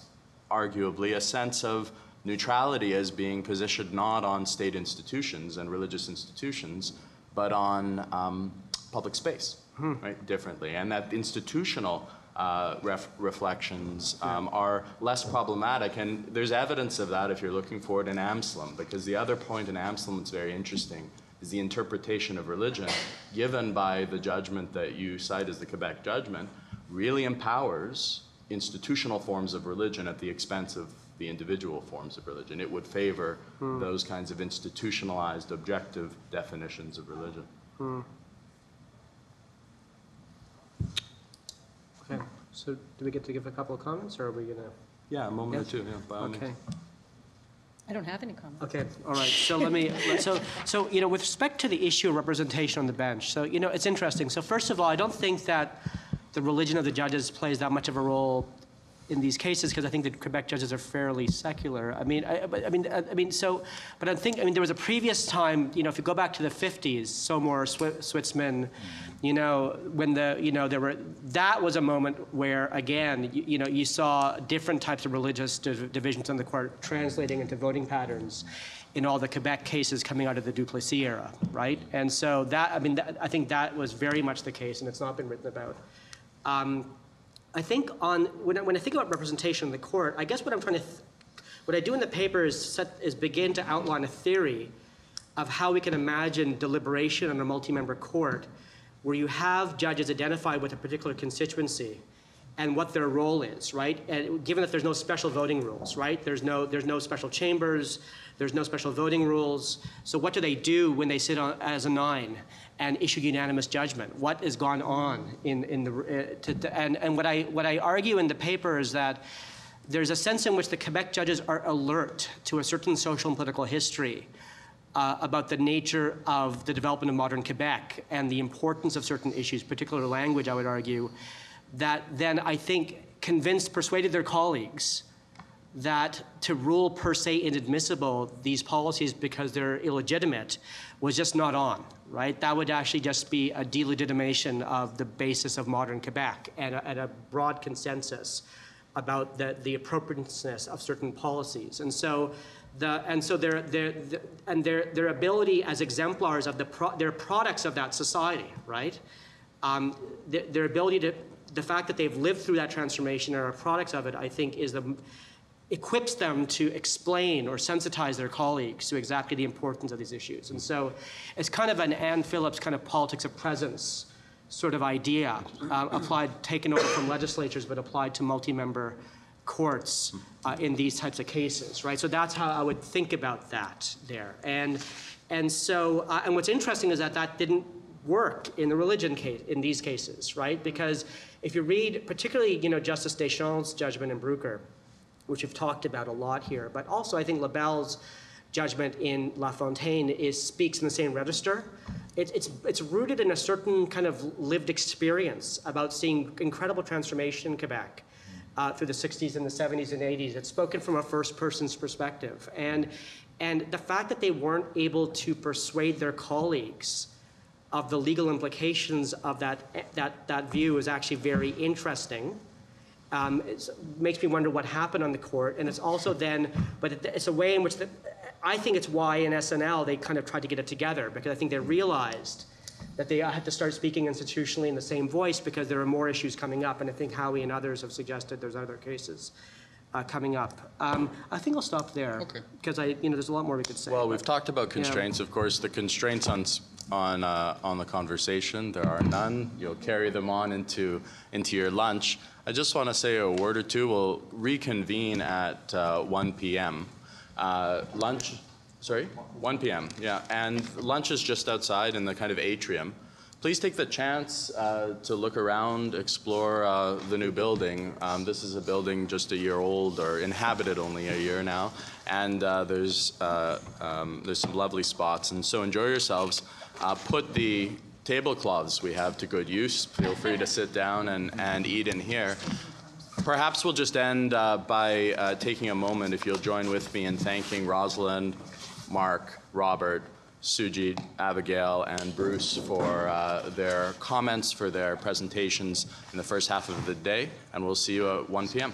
arguably, a sense of neutrality as being positioned not on state institutions and religious institutions, but on um, public space, right, differently. And that institutional uh, ref- reflections um, are less problematic. And there's evidence of that if you're looking for it in Amselem, because the other point in Amselem that's very interesting is the interpretation of religion given by the judgment that you cite as the Quebec judgment really empowers institutional forms of religion at the expense of the individual forms of religion. It would favor those kinds of institutionalized, objective definitions of religion. Okay, so do we get to give a couple of comments, or are we gonna? Yeah, a moment Yes. or two, yeah, by all means. Okay. I don't have any comments. Okay, all right, so let me, so, so, you know, with respect to the issue of representation on the bench, so, you know, it's interesting. So first of all, I don't think that the religion of the judges plays that much of a role in these cases, because I think the Quebec judges are fairly secular. I mean, I, I mean, I, I mean, so, but I think, I mean, there was a previous time, you know, if you go back to the 50s, Saumur, Swi- Switzman, you know, when the, you know, there were, that was a moment where, again, you, you know, you saw different types of religious div- divisions in the court translating into voting patterns in all the Quebec cases coming out of the Duplessis era, right? And so that, I mean, that, I think that was very much the case, and it's not been written about. Um, I think on, when I, when I think about representation in the court, I guess what I'm trying to, what I do in the paper is set, is begin to outline a theory of how we can imagine deliberation in a multi-member court where you have judges identified with a particular constituency and what their role is, right? And given that there's no special voting rules, right? There's no, there's no special chambers, there's no special voting rules. So what do they do when they sit on, as a nine and issue unanimous judgment? What has gone on in, in the, uh, to, to- and, and what I, what I argue in the paper is that there's a sense in which the Quebec judges are alert to a certain social and political history uh, about the nature of the development of modern Quebec and the importance of certain issues, particular language, I would argue, that then I think convinced, persuaded their colleagues that to rule per se inadmissible these policies because they're illegitimate was just not on, right? That would actually just be a delegitimation of the basis of modern Quebec and a, and a broad consensus about the, the appropriateness of certain policies. And so the, and so their, their, the- and their, their ability as exemplars of the, pro, their products of that society, right? Um, their, their ability to, the fact that they've lived through that transformation and are products of it, I think, is the, equips them to explain or sensitize their colleagues to exactly the importance of these issues. And so it's kind of an Anne Phillips kind of politics of presence sort of idea, uh, applied, taken over from legislatures, but applied to multi-member courts uh, in these types of cases, right? So that's how I would think about that there. And, and so, uh, and what's interesting is that that didn't work in the religion case, in these cases, right? Because if you read, particularly, you know, Justice Deschamps' judgment in Bruker, which we've talked about a lot here, but also I think LeBel's judgment in Lafontaine is speaks in the same register. It, it's it's rooted in a certain kind of lived experience about seeing incredible transformation in Quebec uh, through the 60s and the 70s and 80s. It's spoken from a first person's perspective, and and the fact that they weren't able to persuade their colleagues of the legal implications of that that that view is actually very interesting um, it's, makes me wonder what happened on the court. And it's also then, but it- it's a way in which the, I think it's why in SNL they kind of tried to get it together because I think they realized that they had to start speaking institutionally in the same voice because there are more issues coming up. And I think Howie and others have suggested there's other cases uh, coming up. Um, I think I'll stop there. Okay. Because I, you know, there's a lot more we could say. Well, we've talked about constraints, of course. The constraints on, on, uh, on the conversation, there are none. You'll carry them on into, into your lunch. I just want to say a word or two. We'll reconvene at uh, 1 p.m. Uh, lunch, sorry? 1 p.m., yeah. And lunch is just outside in the kind of atrium. Please take the chance uh, to look around, explore uh, the new building. Um, this is a building just a year old or inhabited only a year now. And uh, there's, uh, um, there's some lovely spots. And so enjoy yourselves. Put the tablecloths we have to good use. Feel free to sit down and, and eat in here. Perhaps we'll just end uh, by uh, taking a moment, if you'll join with me, in thanking Rosalind, Mark, Robert, Sujit, Avigail, and Bruce for uh, their comments, for their presentations in the first half of the day, and we'll see you at 1 p.m.